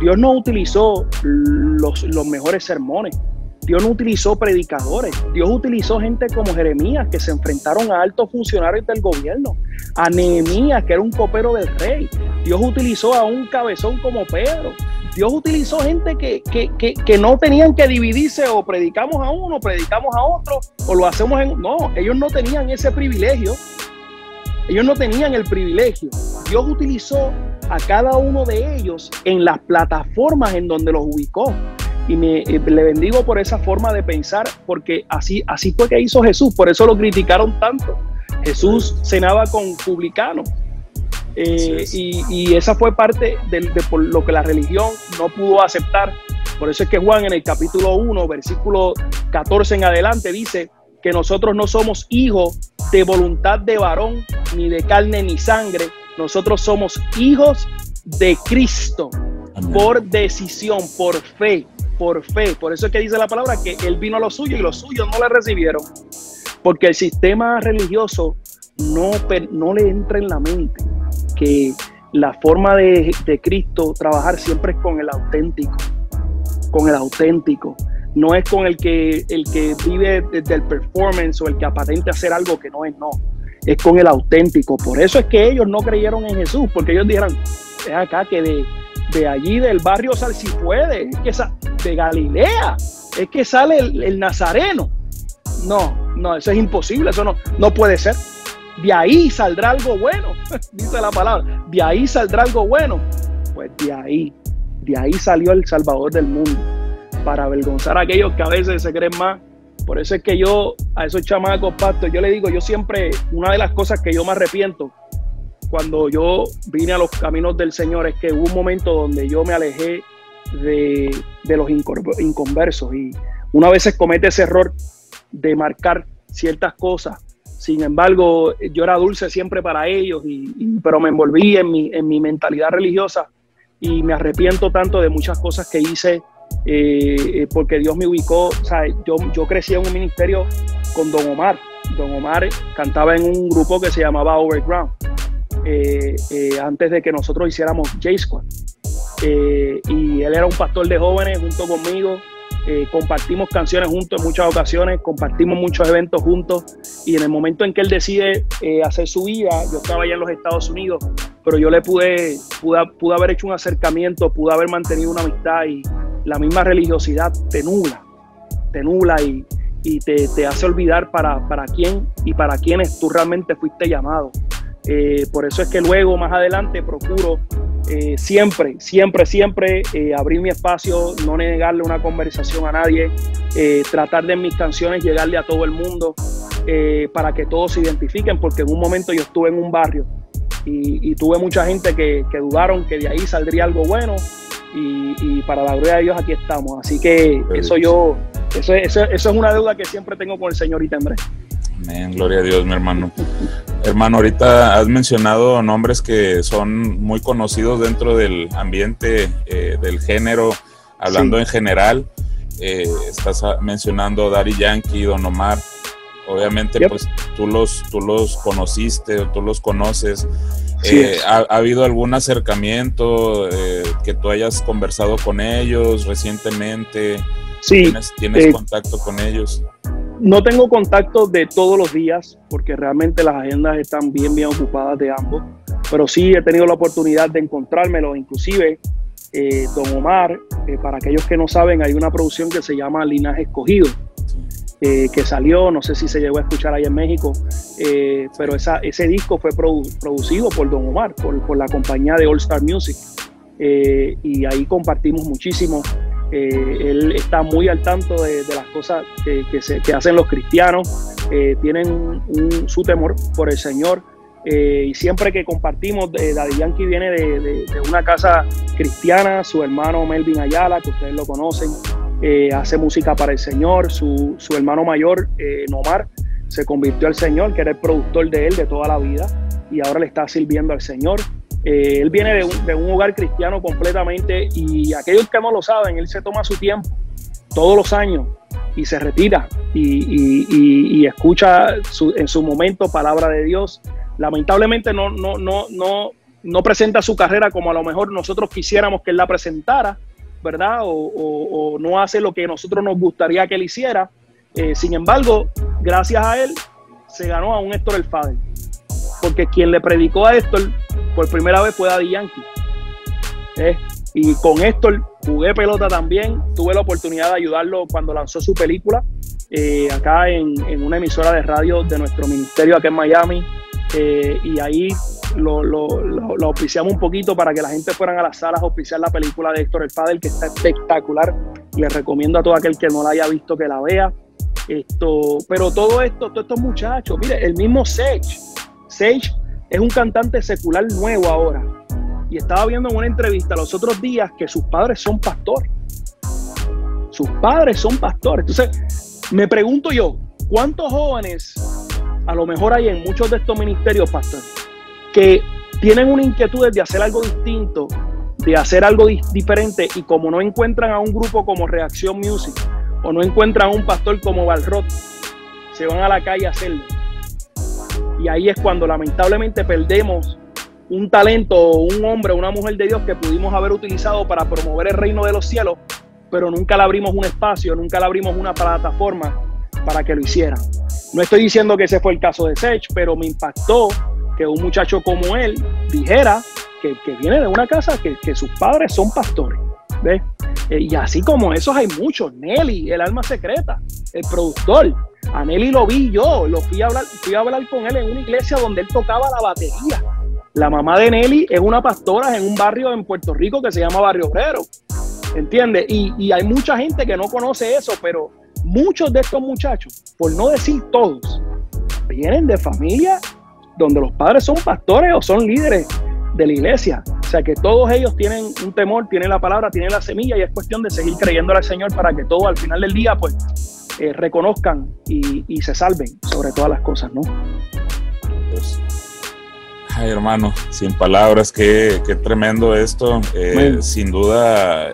Dios no utilizó los, los mejores sermones, Dios no utilizó predicadores, Dios utilizó gente como Jeremías que se enfrentaron a altos funcionarios del gobierno, a Nehemías que era un copero del rey, Dios utilizó a un cabezón como Pedro, Dios utilizó gente que, que, que, no tenían que dividirse o predicamos a uno, predicamos a otro, o lo hacemos en... No, ellos no tenían ese privilegio. Ellos no tenían el privilegio. Dios utilizó a cada uno de ellos en las plataformas en donde los ubicó. Y me, eh, le bendigo por esa forma de pensar, porque así, así fue que hizo Jesús, por eso lo criticaron tanto. Jesús cenaba con publicanos. Eh, y, esa fue parte de, de por lo que la religión no pudo aceptar. Por eso es que Juan en el capítulo 1, versículo 14 en adelante, dice que nosotros no somos hijos de voluntad de varón, ni de carne ni sangre, nosotros somos hijos de Cristo por decisión, por fe, por fe. Por eso es que dice la palabra que Él vino a los suyos y los suyos no le recibieron. Porque el sistema religioso no, no le entra en la mente que la forma de, de Cristo trabajar siempre es con el auténtico, con el auténtico no es con el que, el que vive desde el performance o el que aparente hacer algo que no es, no es con el auténtico. Por eso es que ellos no creyeron en Jesús, porque ellos dijeron, es acá que de, de allí del barrio Sal si puede, es que de Galilea, es que sale el, nazareno. No, no, eso es imposible, eso no, no puede ser. De ahí saldrá algo bueno, [laughs] dice la palabra. De ahí saldrá algo bueno. Pues de ahí, de ahí salió el Salvador del mundo, para avergonzar a aquellos que a veces se creen más por eso es que yo a esos chamacos, pasto, yo le digo, yo siempre, una de las cosas que yo me arrepiento cuando yo vine a los caminos del Señor es que hubo un momento donde yo me alejé de, los inconversos y una vez comete ese error de marcar ciertas cosas. Sin embargo, yo era dulce siempre para ellos, y, pero me envolví en mi, en mi mentalidad religiosa y me arrepiento tanto de muchas cosas que hice eh, porque Dios me ubicó, o sea, yo, yo crecí en un ministerio con Don Omar. Don Omar cantaba en un grupo que se llamaba Overground, eh, eh, antes de que nosotros hiciéramos J-Squad. y él era un pastor de jóvenes junto conmigo. compartimos canciones juntos en muchas ocasiones, compartimos muchos eventos juntos y en el momento en que él decide hacer su vida, yo estaba allá en los Estados Unidos, pero yo le pude, pude, pude haber hecho un acercamiento, pude haber mantenido una amistad y, la misma religiosidad te nubla, te nula y, te, hace olvidar para, para quién y para quiénes tú realmente fuiste llamado. Eh, por eso es que luego, más adelante, procuro eh, siempre, siempre, siempre eh, abrir mi espacio, no negarle una conversación a nadie, tratar de en mis canciones llegarle a todo el mundo para que todos se identifiquen, porque en un momento yo estuve en un barrio y, tuve mucha gente que, dudaron que de ahí saldría algo bueno y, para la gloria de Dios aquí estamos. Así que eso yo, eso, eso, eso, es una deuda que siempre tengo con el Señor y tendré. Amén, gloria a Dios, mi hermano. Hermano, ahorita has mencionado nombres que son muy conocidos dentro del ambiente eh, del género, hablando en general. Eh, estás mencionando Daddy Yankee, Don Omar. Obviamente, pues tú los, tú los conociste o tú los conoces. Eh, ha, habido algún acercamiento que tú hayas conversado con ellos recientemente? Sí. ¿Tienes, contacto con ellos? No tengo contacto de todos los días porque realmente las agendas están bien, bien ocupadas de ambos, pero sí he tenido la oportunidad de encontrármelo, inclusive eh, Don Omar, eh, para aquellos que no saben, hay una producción que se llama Linaje Escogido, eh, que salió, no sé si se llegó a escuchar ahí en México, pero esa, ese disco fue producido por Don Omar, por, por la compañía de All Star Music, y ahí compartimos muchísimo. Eh, él está muy al tanto de, las cosas que, se, hacen los cristianos, eh, tienen su temor por el Señor. Eh, y siempre que compartimos, Daddy Yankee viene de, una casa cristiana, su hermano Melvin Ayala, que ustedes lo conocen, hace música para el Señor, su, su hermano mayor, Nomar, se convirtió al Señor, que era el productor de él de toda la vida, y ahora le está sirviendo al Señor. Eh, él viene de un, hogar cristiano completamente y aquellos que no lo saben, él se toma su tiempo todos los años y se retira y, escucha en su momento palabra de Dios. Lamentablemente no, no, no, no, no presenta su carrera como a lo mejor nosotros quisiéramos que él la presentara, ¿verdad? O, no hace lo que nosotros nos gustaría que él hiciera. Eh, sin embargo, gracias a él se ganó a un Héctor el Fader. Porque quien le predicó a Héctor por primera vez fue Daddy Yankee. ¿eh? Y con Héctor jugué pelota también. Tuve la oportunidad de ayudarlo cuando lanzó su película eh, acá en, una emisora de radio de nuestro ministerio acá en Miami. Y ahí lo, lo, un poquito para que la gente fueran a las salas a oficiar la película de Héctor el Padre, que está espectacular. Le recomiendo a todo aquel que no la haya visto que la vea. Esto, pero todo esto, todos estos muchachos, mire, el mismo Sage, Sage es un cantante secular nuevo ahora. Y estaba viendo en una entrevista los otros días que sus padres son pastores. Sus padres son pastores. Entonces, me pregunto yo, ¿cuántos jóvenes, a lo mejor hay en muchos de estos ministerios, pastor, que tienen una inquietud de hacer algo distinto, de hacer algo diferente y como no encuentran a un grupo como Reacción Music o no encuentran a un pastor como Balrot, se van a la calle a hacerlo? Y ahí es cuando lamentablemente perdemos un talento, un hombre, una mujer de Dios que pudimos haber utilizado para promover el reino de los cielos, pero nunca le abrimos un espacio, nunca le abrimos una plataforma para que lo hiciera. No estoy diciendo que ese fue el caso de Sech, pero me impactó que un muchacho como él dijera que, viene de una casa que, que sus padres son pastores. ¿ves? Eh, y así como esos hay muchos. Nelly, el alma secreta, el productor. A Nelly lo vi yo, lo fui a hablar, fui a hablar con él en una iglesia donde él tocaba la batería. La mamá de Nelly es una pastora en un barrio en Puerto Rico que se llama Barrio Obrero. ¿Entiendes? Y, y hay mucha gente que no conoce eso, pero muchos de estos muchachos, por no decir todos, vienen de familias donde los padres son pastores o son líderes de la iglesia. O sea que todos ellos tienen un temor, tienen la palabra, tienen la semilla y es cuestión de seguir creyendo al Señor para que todo al final del día pues eh, reconozcan y, se salven sobre todas las cosas, ¿no? Pues, ay, hermano, sin palabras, qué, tremendo esto. Eh, sin duda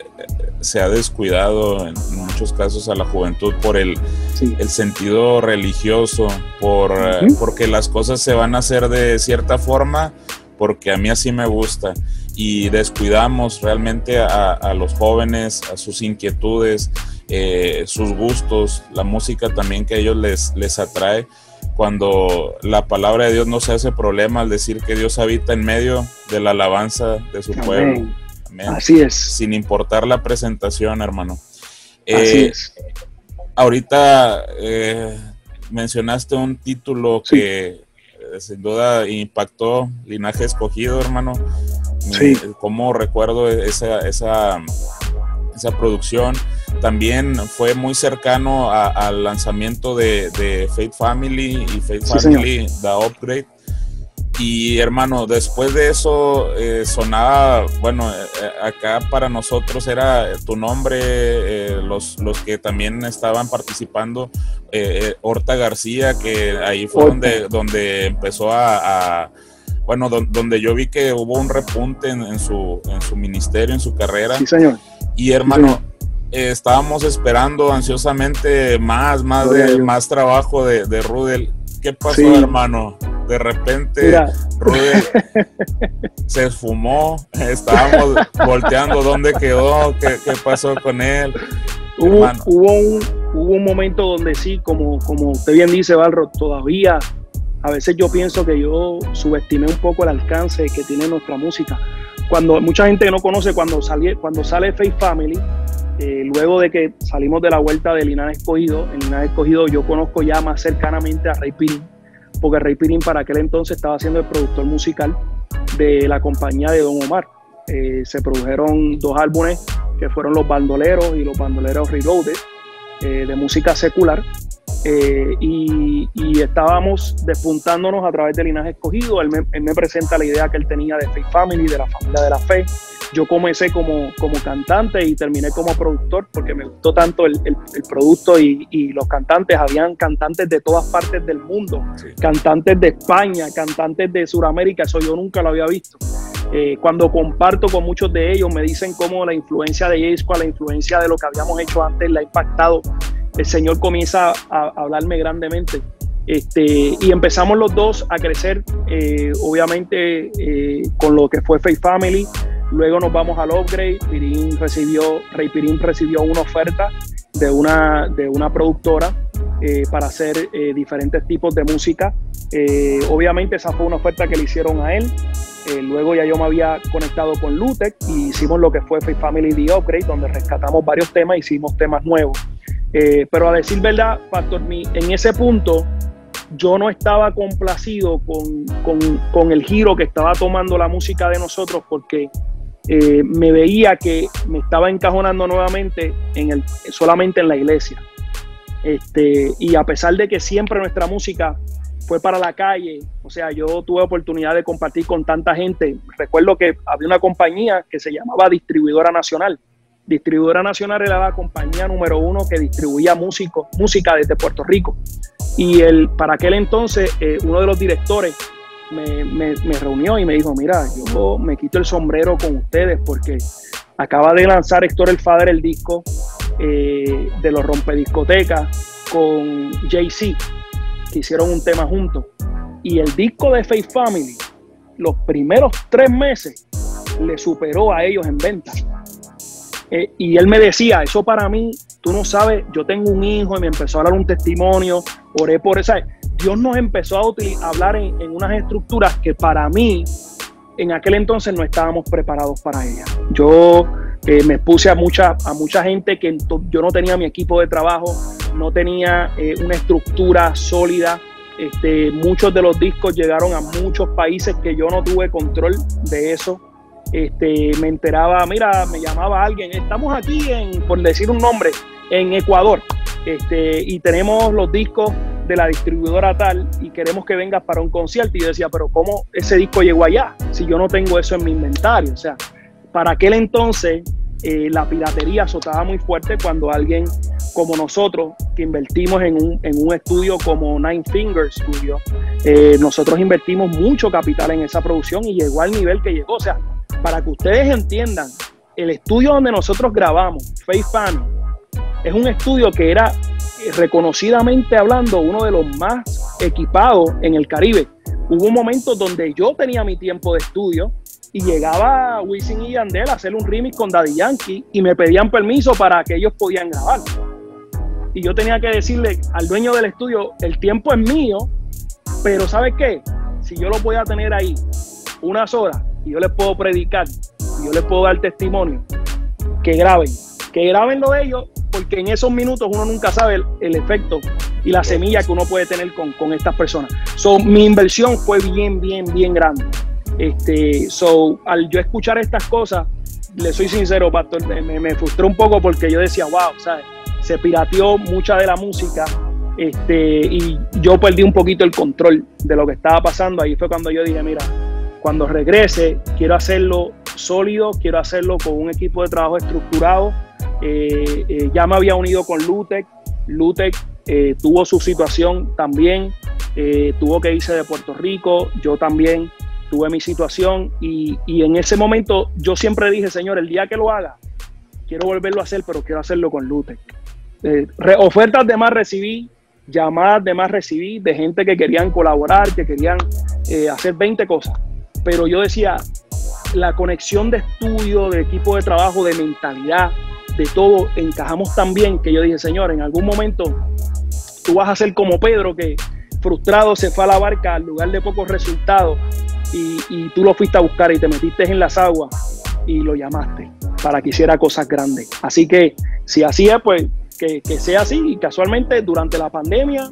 se ha descuidado en muchos casos a la juventud por el, el sentido religioso, por, eh, porque las cosas se van a hacer de cierta forma porque a mí así me gusta y descuidamos realmente a, los jóvenes, a sus inquietudes, eh, sus gustos, la música también que a ellos les, les atrae. Cuando la palabra de Dios no se hace problema al decir que Dios habita en medio de la alabanza de su pueblo. Así es. Sin importar la presentación, hermano. Así eh, es. Ahorita eh, mencionaste un título que eh, sin duda impactó Linaje Escogido, hermano. Sí. Como recuerdo esa, esa, esa producción. También fue muy cercano al lanzamiento de, de Fate Family y Fate Family The Upgrade. Y hermano, después de eso eh, sonaba, bueno, eh, eh, acá para nosotros era tu nombre, los, los que también estaban participando, Horta García, que ahí fue donde, donde empezó a, bueno, donde yo vi que hubo un repunte en, su, en su ministerio, en su carrera. Sí, señor. Y hermano, estábamos esperando ansiosamente más, más, de, más trabajo de, de Rudel. ¿Qué pasó, hermano? De repente, Rudel [laughs] se esfumó. Estábamos volteando dónde quedó, qué, pasó con él. Hubo, hubo, un, hubo un momento donde sí, como, como usted bien dice, Valro, todavía a veces yo pienso que yo subestimé un poco el alcance que tiene nuestra música. Cuando mucha gente no conoce, cuando, sale, cuando sale Face Family, eh, luego de que salimos de la vuelta de Linares Escogido, en Linares Escogido yo conozco ya más cercanamente a Rey Pirín, porque Rey Pirín para aquel entonces estaba siendo el productor musical de la compañía de Don Omar. Eh, se produjeron dos álbumes que fueron Los Bandoleros y Los Bandoleros Reloaded, eh, de música secular. Y, estábamos despuntándonos a través de Linares Escogido. Él me, él me, presenta la idea que él tenía de Faith Family, de la familia de la fe, yo comencé como, como cantante y terminé como productor porque me gustó tanto el, el, producto y, y, los cantantes, habían cantantes de todas partes del mundo, cantantes de España, cantantes de Sudamérica, eso yo nunca lo había visto. Eh, cuando comparto con muchos de ellos me dicen cómo la influencia de J-Squad, la influencia de lo que habíamos hecho antes la ha impactado, el Señor comienza a, hablarme grandemente. Este, y empezamos los dos a crecer, eh, obviamente eh, con lo que fue Faith Family, Luego nos vamos al upgrade. Pirín recibió, Rey Pirín recibió una oferta de una, de una productora eh, para hacer eh, diferentes tipos de música. Eh, obviamente esa fue una oferta que le hicieron a él. luego ya yo me había conectado con Lutec y hicimos lo que fue Face Family The Upgrade, donde rescatamos varios temas, hicimos temas nuevos. pero a decir verdad, Pastor, en ese punto yo no estaba complacido con, con, con el giro que estaba tomando la música de nosotros porque eh, me veía que me estaba encajonando nuevamente en el, solamente en la iglesia. Este, y a pesar de que siempre nuestra música fue para la calle, o sea, yo tuve oportunidad de compartir con tanta gente. Recuerdo que había una compañía que se llamaba Distribuidora Nacional. Distribuidora Nacional era la compañía número uno que distribuía música desde Puerto Rico. Y el, para aquel entonces, eh, uno de los directores me, reunió y me dijo, mira, yo me quito el sombrero con ustedes porque acaba de lanzar Héctor el Father el disco eh, de los rompediscotecas con Jay-Z, que hicieron un tema juntos. Y el disco de Faith Family, los primeros tres meses, le superó a ellos en venta. Eh, y él me decía, eso para mí, tú no sabes, yo tengo un hijo y me empezó a dar un testimonio, oré por esa. Dios nos empezó a, hablar en, unas estructuras que para mí en aquel entonces no estábamos preparados para ellas. Yo eh, me puse a mucha, a mucha gente que yo no tenía mi equipo de trabajo, no tenía eh, una estructura sólida. Este, muchos de los discos llegaron a muchos países que yo no tuve control de eso. Este, me enteraba, mira, me llamaba alguien, estamos aquí en, por decir un nombre, en Ecuador. Este, y tenemos los discos de la distribuidora tal y queremos que vengas para un concierto. Y yo decía, pero ¿cómo ese disco llegó allá? Si yo no tengo eso en mi inventario. O sea, para aquel entonces eh, la piratería azotaba muy fuerte cuando alguien como nosotros, que invertimos en un, en un estudio como Nine Fingers Studio, eh, nosotros invertimos mucho capital en esa producción y llegó al nivel que llegó. O sea, para que ustedes entiendan, el estudio donde nosotros grabamos, Faith Family, es un estudio que era reconocidamente hablando, uno de los más equipados en el Caribe. Hubo momentos donde yo tenía mi tiempo de estudio y llegaba Wisin y Yandel a hacer un remix con Daddy Yankee y me pedían permiso para que ellos podían grabar. Y yo tenía que decirle al dueño del estudio, el tiempo es mío, pero ¿sabe qué? Si yo lo voy a tener ahí unas horas y yo les puedo predicar, y yo les puedo dar testimonio, que graben, que graben lo de ellos porque en esos minutos uno nunca sabe el, efecto y la semilla que uno puede tener con, con estas personas. So, mi inversión fue bien, bien, bien grande. Este, so, al yo escuchar estas cosas, le soy sincero, Pastor, me, me frustró un poco porque yo decía, wow, ¿sabes? se pirateó mucha de la música este, y yo perdí un poquito el control de lo que estaba pasando. Ahí fue cuando yo dije, mira, cuando regrese, quiero hacerlo sólido, quiero hacerlo con un equipo de trabajo estructurado. Eh, eh, ya me había unido con Lutec. Lutec eh, tuvo su situación también, tuvo que irse de Puerto Rico, yo también tuve mi situación y, en ese momento yo siempre dije, Señor, el día que lo haga, quiero volverlo a hacer, pero quiero hacerlo con Lutec. ofertas de más recibí, llamadas de más recibí, de gente que querían colaborar, que querían hacer 20 cosas. Pero yo decía, la conexión de estudio, de equipo de trabajo, de mentalidad, de todo, encajamos tan bien que yo dije, Señor, en algún momento tú vas a ser como Pedro, que frustrado se fue a la barca al lugar de pocos resultados y, tú lo fuiste a buscar y te metiste en las aguas y lo llamaste para que hiciera cosas grandes. Así que si así es, pues que, sea así. Y casualmente durante la pandemia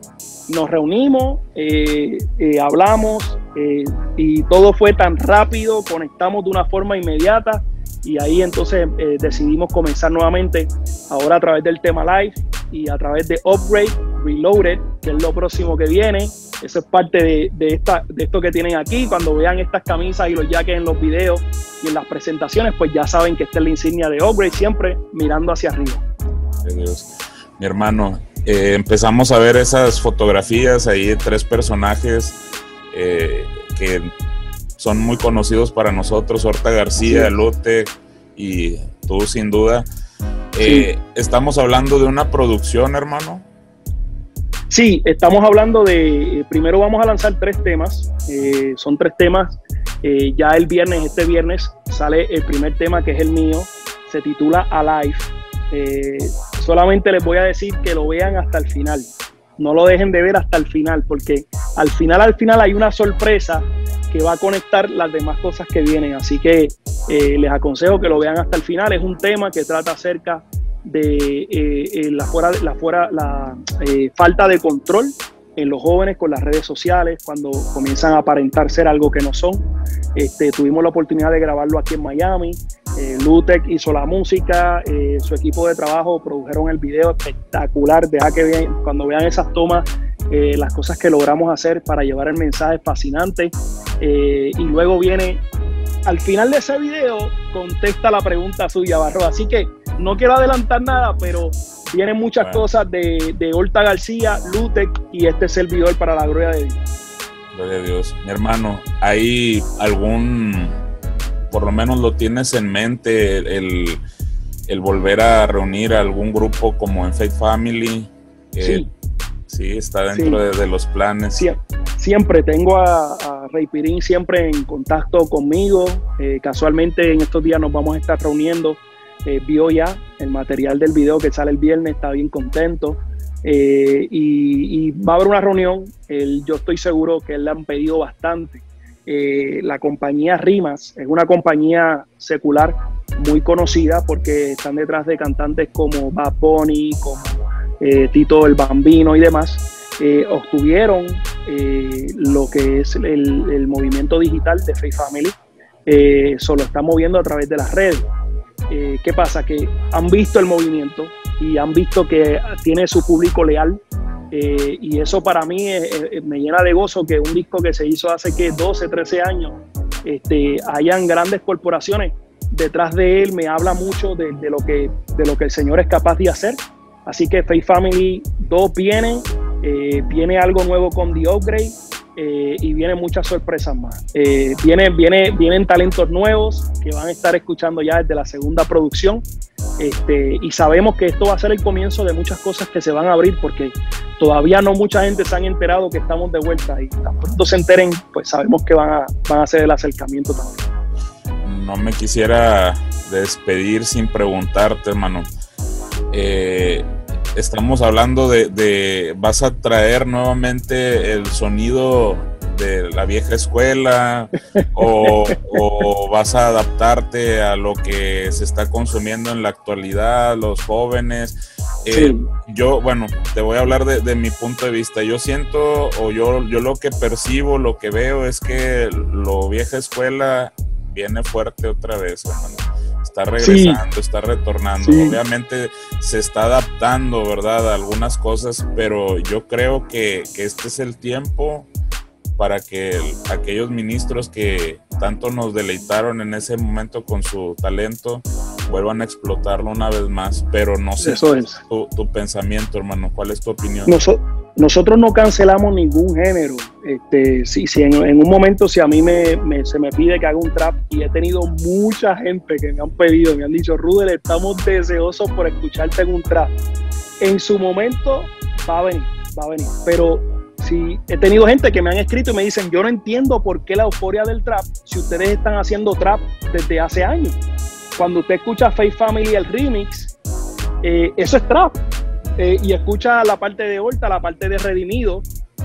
nos reunimos, eh, eh, hablamos eh, y todo fue tan rápido, conectamos de una forma inmediata y ahí entonces decidimos comenzar nuevamente ahora a través del tema live y a través de Upgrade Reloaded, que es lo próximo que viene. Eso es parte de, esta, de esto que tienen aquí. Cuando vean estas camisas y los jackets en los videos y en las presentaciones, pues ya saben que esta es la insignia de Upgrade, siempre mirando hacia arriba. Dios. Mi hermano, eh, empezamos a ver esas fotografías ahí de tres personajes eh, que son muy conocidos para nosotros, Horta García, Lote y tú sin duda. Eh, ¿Estamos hablando de una producción, hermano? Sí, estamos hablando de, primero vamos a lanzar tres temas, son tres temas, ya el viernes, este viernes, sale el primer tema que es el mío, se titula Alive. Solamente les voy a decir que lo vean hasta el final. No lo dejen de ver hasta el final, porque al final, al final hay una sorpresa que va a conectar las demás cosas que vienen. Así que eh, les aconsejo que lo vean hasta el final. Es un tema que trata acerca de eh, eh, la, fuera, la, fuera, la falta de control en los jóvenes con las redes sociales, cuando comienzan a aparentar ser algo que no son. Este, tuvimos la oportunidad de grabarlo aquí en Miami. Eh, Lutec hizo la música, eh, su equipo de trabajo produjeron el video espectacular. Deja que vean, cuando vean esas tomas, eh, las cosas que logramos hacer para llevar el mensaje fascinante. y luego viene, al final de ese video, contesta la pregunta suya, Barro. Así que no quiero adelantar nada, pero vienen muchas cosas de, de Horta García, Lutec y este servidor para la gloria de Dios. Gloria a Dios. Mi hermano, ¿hay algún por lo menos lo tienes en mente, el, volver a reunir a algún grupo como en Faith Family. sí. Sí, está dentro De, los planes. siempre tengo a, Rey Pirín siempre en contacto conmigo. Eh, casualmente en estos días nos vamos a estar reuniendo. Eh, vio ya el material del video que sale el viernes, está bien contento. Eh, y, va a haber una reunión. yo estoy seguro que le han pedido bastante eh, la compañía Rimas es una compañía secular muy conocida porque están detrás de cantantes como Bad Bunny, como eh, Tito el Bambino y demás. Eh, obtuvieron lo que es el, movimiento digital de Faith Family. solo está moviendo a través de las redes. ¿Qué pasa? Que han visto el movimiento y han visto que tiene su público leal eh, y eso para mí me llena de gozo que un disco que se hizo hace que 12, 13 años, este, hayan grandes corporaciones detrás de él, me habla mucho de, lo que, de lo que el Señor es capaz de hacer. Así que Faith Family 2 viene, eh, viene algo nuevo con The Upgrade eh, y vienen muchas sorpresas más. viene, viene, vienen talentos nuevos que van a estar escuchando ya desde la segunda producción. Este, y sabemos que esto va a ser el comienzo de muchas cosas que se van a abrir porque todavía no mucha gente se han enterado que estamos de vuelta y tan pronto se enteren, pues sabemos que van a, van a hacer el acercamiento también. No me quisiera despedir sin preguntarte, hermano. Eh, estamos hablando de, de, vas a traer nuevamente el sonido de la vieja escuela [laughs] o, vas a adaptarte a lo que se está consumiendo en la actualidad, los jóvenes. Eh, yo, bueno, te voy a hablar de, mi punto de vista. Yo siento, o yo, yo lo que percibo, lo que veo es que lo vieja escuela viene fuerte otra vez, Está regresando, está retornando. Obviamente se está adaptando, ¿verdad? A algunas cosas, pero yo creo que, que este es el tiempo para que aquellos ministros que tanto nos deleitaron en ese momento con su talento vuelvan a explotarlo una vez más. Pero no sé Eso es. tu, pensamiento, hermano. ¿Cuál es tu opinión? nosotros no cancelamos ningún género. Este, si, si en, un momento, si a mí me, se me pide que haga un trap, y he tenido mucha gente que me han pedido, me han dicho, Rudel, estamos deseosos por escucharte en un trap. En su momento va a venir, va a venir. Pero Sí, he tenido gente que me han escrito y me dicen, yo no entiendo por qué la euforia del trap, si ustedes están haciendo trap desde hace años. Cuando usted escucha Faith Family, el remix, eh, eso es trap. Eh, y escucha la parte de Horta, la parte de Redimido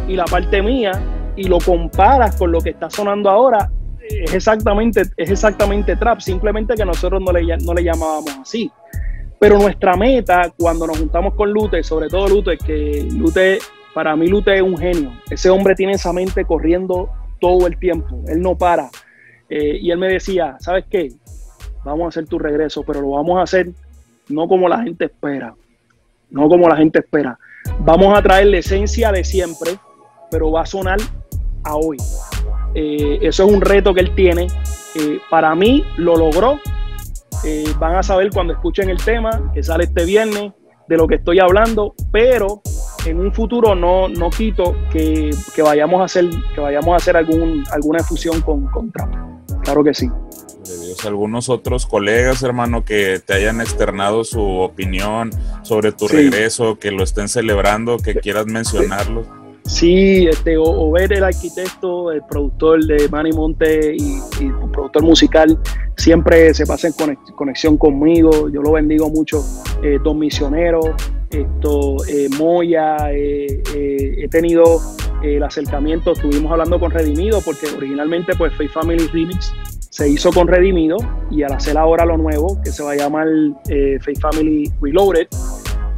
y la parte mía, y lo comparas con lo que está sonando ahora, es exactamente, es exactamente trap, simplemente que nosotros no le, no le llamábamos así. Pero nuestra meta, cuando nos juntamos con Lute, sobre todo Lute, que Lute para mí Lute es un genio. Ese hombre tiene esa mente corriendo todo el tiempo. Él no para. Eh, y él me decía, ¿sabes qué? Vamos a hacer tu regreso, pero lo vamos a hacer no como la gente espera. No como la gente espera. Vamos a traer la esencia de siempre, pero va a sonar a hoy. Eh, eso es un reto que él tiene. Eh, para mí lo logró. van a saber cuando escuchen el tema, que sale este viernes, de lo que estoy hablando, pero en un futuro no, no quito que, vayamos a hacer, que vayamos a hacer algún, alguna fusión con, con Trump. Claro que sí. Dios, algunos otros colegas, hermano, que te hayan externado su opinión sobre tu regreso, que lo estén celebrando, que quieras mencionarlo. Sí, este, Ober, el arquitecto, el productor de Manny Monte y, y productor musical, siempre se pasa en conexión conmigo. Yo lo bendigo mucho. Eh, Don Misionero, esto, eh, Moya, eh, he tenido el acercamiento, estuvimos hablando con Redimido, porque originalmente pues Faith Family Remix se hizo con Redimido y al hacer ahora lo nuevo, que se va a llamar Faith Family Reloaded,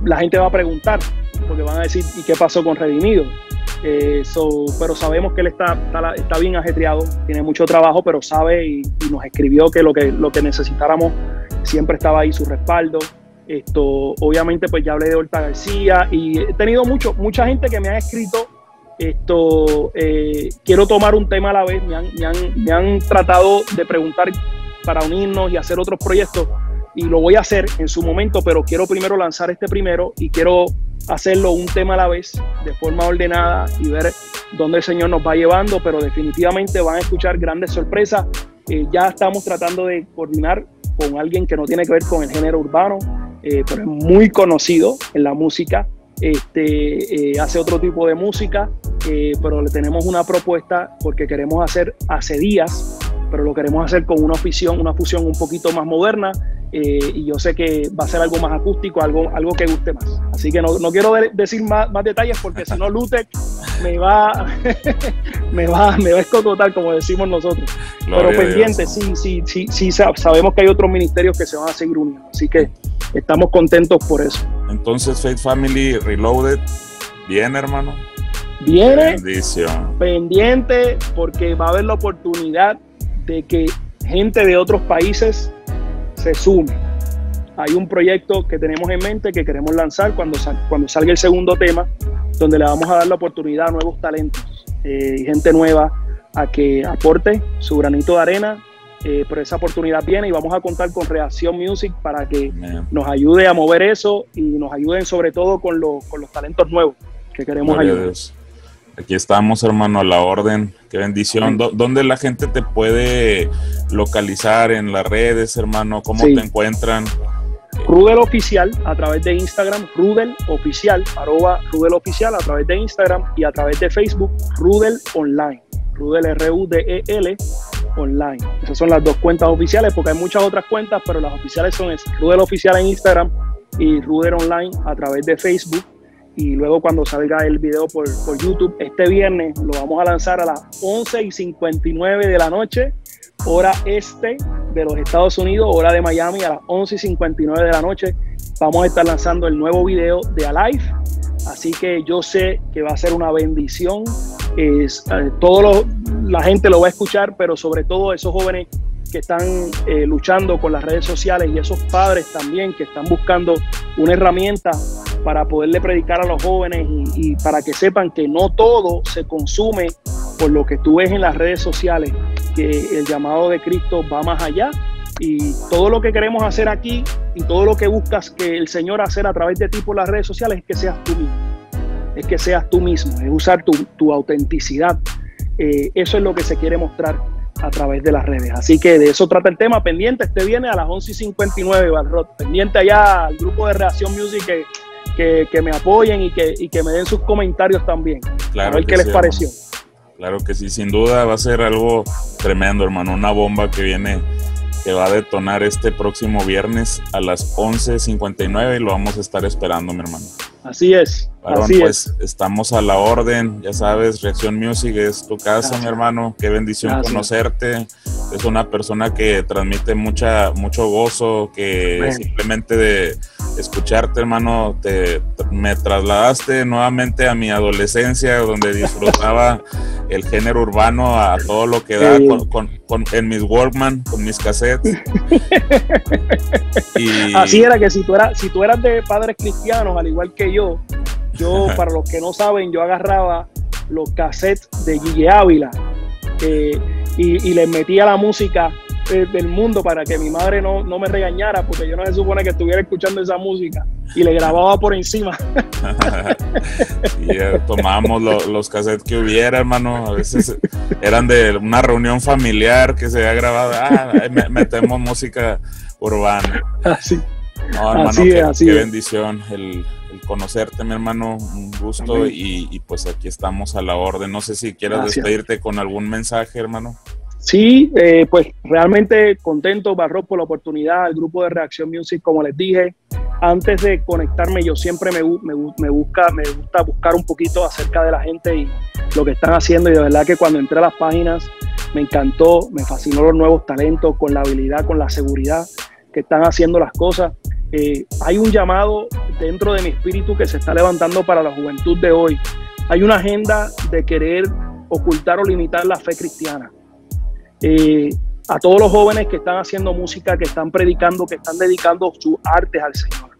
la gente va a preguntar, porque van a decir, ¿y qué pasó con Redimido? Eh, pero sabemos que él está, está, bien ajetreado, tiene mucho trabajo, pero sabe y, nos escribió que lo, que lo que necesitáramos siempre estaba ahí su respaldo. Esto, obviamente, pues ya hablé de Horta García y he tenido mucho, mucha gente que me ha escrito. Esto, eh, quiero tomar un tema a la vez. Me han, me, han, me han tratado de preguntar para unirnos y hacer otros proyectos y lo voy a hacer en su momento, pero quiero primero lanzar este primero y quiero hacerlo un tema a la vez, de forma ordenada y ver dónde el Señor nos va llevando, pero definitivamente van a escuchar grandes sorpresas. Eh, ya estamos tratando de coordinar con alguien que no tiene que ver con el género urbano, eh, pero es muy conocido en la música. Este, eh, hace otro tipo de música, pero le tenemos una propuesta porque queremos hacer hace días, pero lo queremos hacer con una fusión, una fusión un poquito más moderna eh, y yo sé que va a ser algo más acústico, algo, algo que guste más. Así que no, no quiero decir más, más, detalles porque si no Lutec [laughs] me va, [laughs] me va, me va a escocotar como decimos nosotros. Pero pendiente, sí, sí, sí, sí, sabemos que hay otros ministerios que se van a seguir uniendo. Así que estamos contentos por eso. Entonces Faith Family Reloaded, bien hermano. Viene pendiente porque va a haber la oportunidad de que gente de otros países se sume. Hay un proyecto que tenemos en mente que queremos lanzar cuando, cuando salga el segundo tema, donde le vamos a dar la oportunidad a nuevos talentos eh, y gente nueva a que aporte su granito de arena. Eh, pero esa oportunidad viene y vamos a contar con Reacción Music para que nos ayude a mover eso y nos ayuden sobre todo con, con los talentos nuevos que queremos ayudar. Aquí estamos, hermano, a la orden. Qué bendición. ¿Dónde la gente te puede localizar en las redes, hermano? ¿Cómo te encuentran? Rudel Oficial a través de Instagram, Rudel Oficial, arroba Rudel Oficial a través de Instagram y a través de Facebook, Rudel Online. Rudel R-U-D-E-L Online. Esas son las dos cuentas oficiales porque hay muchas otras cuentas, pero las oficiales son es Rudel Oficial en Instagram y Rudel Online a través de Facebook y luego cuando salga el video por, por, YouTube este viernes lo vamos a lanzar a las 11 y 59 de la noche, hora este de los Estados Unidos, hora de Miami a las 11 y 59 de la noche. vamos a estar lanzando el nuevo video de Alive. Así que yo sé que va a ser una bendición. Es, eh, todo la gente lo va a escuchar, pero sobre todo esos jóvenes que están eh, luchando con las redes sociales y esos padres también que están buscando una herramienta para poderle predicar a los jóvenes y, para que sepan que no todo se consume por lo que tú ves en las redes sociales, que el llamado de Cristo va más allá y todo lo que queremos hacer aquí y todo lo que buscas que el Señor hacer a través de ti por las redes sociales es que seas tú mismo, es que seas tú mismo, es usar tu, autenticidad. Eh, eso es lo que se quiere mostrar a través de las redes. Así que de eso trata el tema. Pendiente, este viene a las 11 y 59, Balrot. Pendiente allá al grupo de Reacción Music que, que, me apoyen y que, y que me den sus comentarios también. Claro a ver qué les pareció. Claro que sí, sin duda va a ser algo tremendo, hermano. Una bomba que viene que va a detonar este próximo viernes a las 11.59 y lo vamos a estar esperando, mi hermano. Así es. así pues estamos a la orden, ya sabes, Reacción Music es tu casa, mi hermano. Qué bendición conocerte. Es una persona que transmite mucha, mucho gozo, que simplemente de escucharte, hermano, te, me trasladaste nuevamente a mi adolescencia, donde disfrutaba [laughs] el género urbano a todo lo que da con, en mis Walkman, con mis cassettes. [laughs] Así era que si tú, eras, si tú eras de padres cristianos, al igual que yo, yo, para los que no saben, yo agarraba los cassettes de Guille Ávila eh, y, y les metía la música del mundo para que mi madre no, me regañara, porque yo no se supone que estuviera escuchando esa música y le grababa por encima. [laughs] y eh, tomábamos los cassettes que hubiera, hermano. A veces eran de una reunión familiar que se había grabado. Ah, metemos música urbana. Así. No, hermano, qué, bendición el, conocerte, mi hermano. Un gusto y, pues aquí estamos a la orden. No sé si quieras despedirte con algún mensaje, hermano. Sí, eh, pues realmente contento, Barro, por la oportunidad, el grupo de Reacción Music, como les dije, antes de conectarme yo siempre me, me, me, busca, me gusta buscar un poquito acerca de la gente y lo que están haciendo y de verdad que cuando entré a las páginas me encantó, me fascinó los nuevos talentos, con la habilidad, con la seguridad que están haciendo las cosas. Eh, hay un llamado dentro de mi espíritu que se está levantando para la juventud de hoy. Hay una agenda de querer ocultar o limitar la fe cristiana eh, a todos los jóvenes que están haciendo música, que están predicando, que están dedicando sus artes al Señor.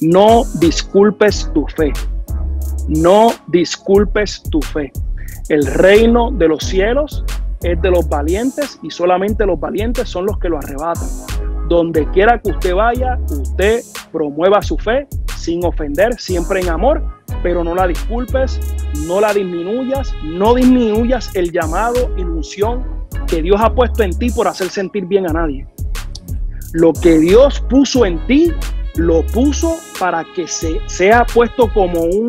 No disculpes tu fe. No disculpes tu fe. El reino de los cielos es de los valientes y solamente los valientes son los que lo arrebatan. Donde quiera que usted vaya, usted promueva su fe sin ofender, siempre en amor, pero no la disculpes, no la disminuyas, no disminuyas el llamado, ilusión que Dios ha puesto en ti por hacer sentir bien a nadie. Lo que Dios puso en ti, lo puso para que se, sea puesto como, un,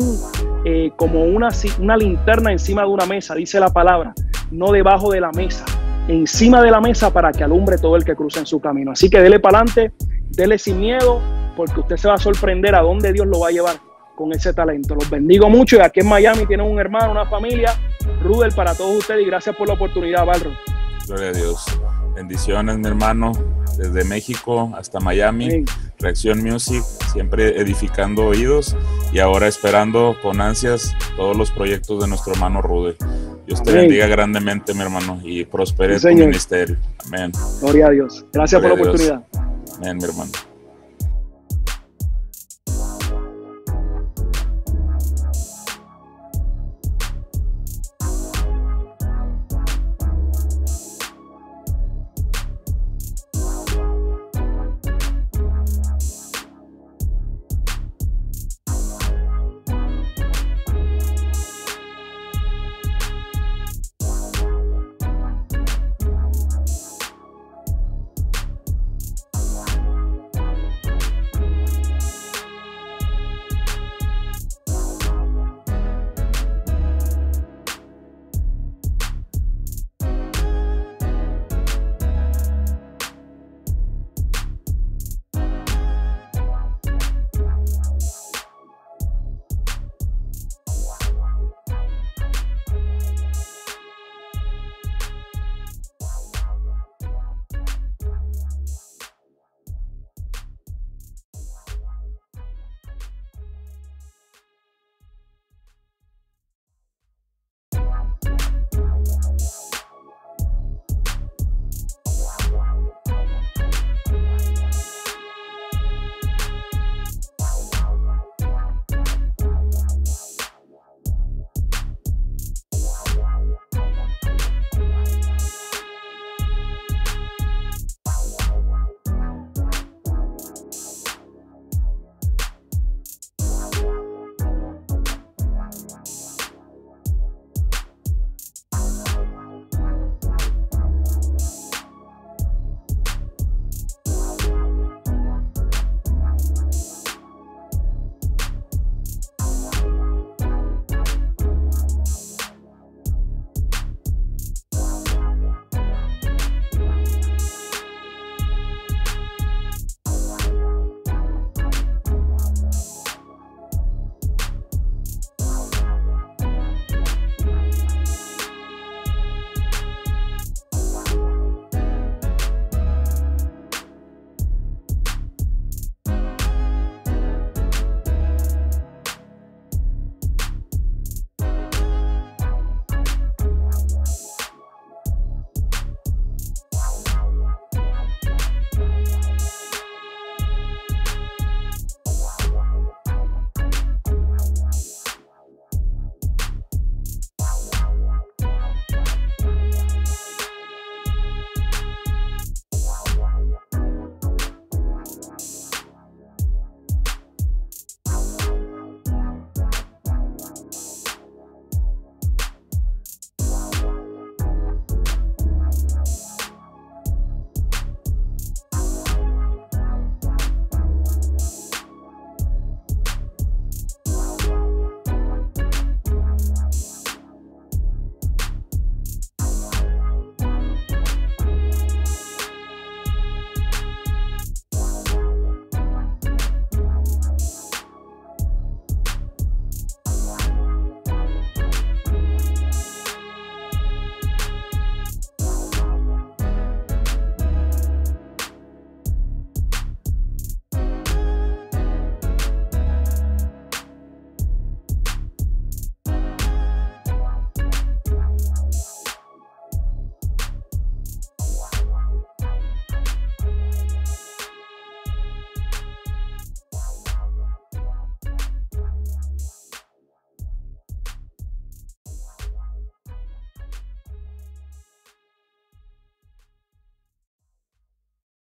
eh, como una, una linterna encima de una mesa, dice la palabra, no debajo de la mesa, encima de la mesa para que alumbre todo el que cruza en su camino. Así que dele para adelante, dele sin miedo, porque usted se va a sorprender a dónde Dios lo va a llevar con ese talento. Los bendigo mucho y aquí en Miami tienen un hermano, una familia. Rudel para todos ustedes y gracias por la oportunidad. Gloria a Dios. Bendiciones, mi hermano, desde México hasta Miami. Reacción Music, siempre edificando oídos y ahora esperando con ansias todos los proyectos de nuestro hermano Rude. Dios te bendiga grandemente, mi hermano, y prospere tu ministerio. Amén. Gloria a Dios. Gracias por la oportunidad. Amén, mi hermano.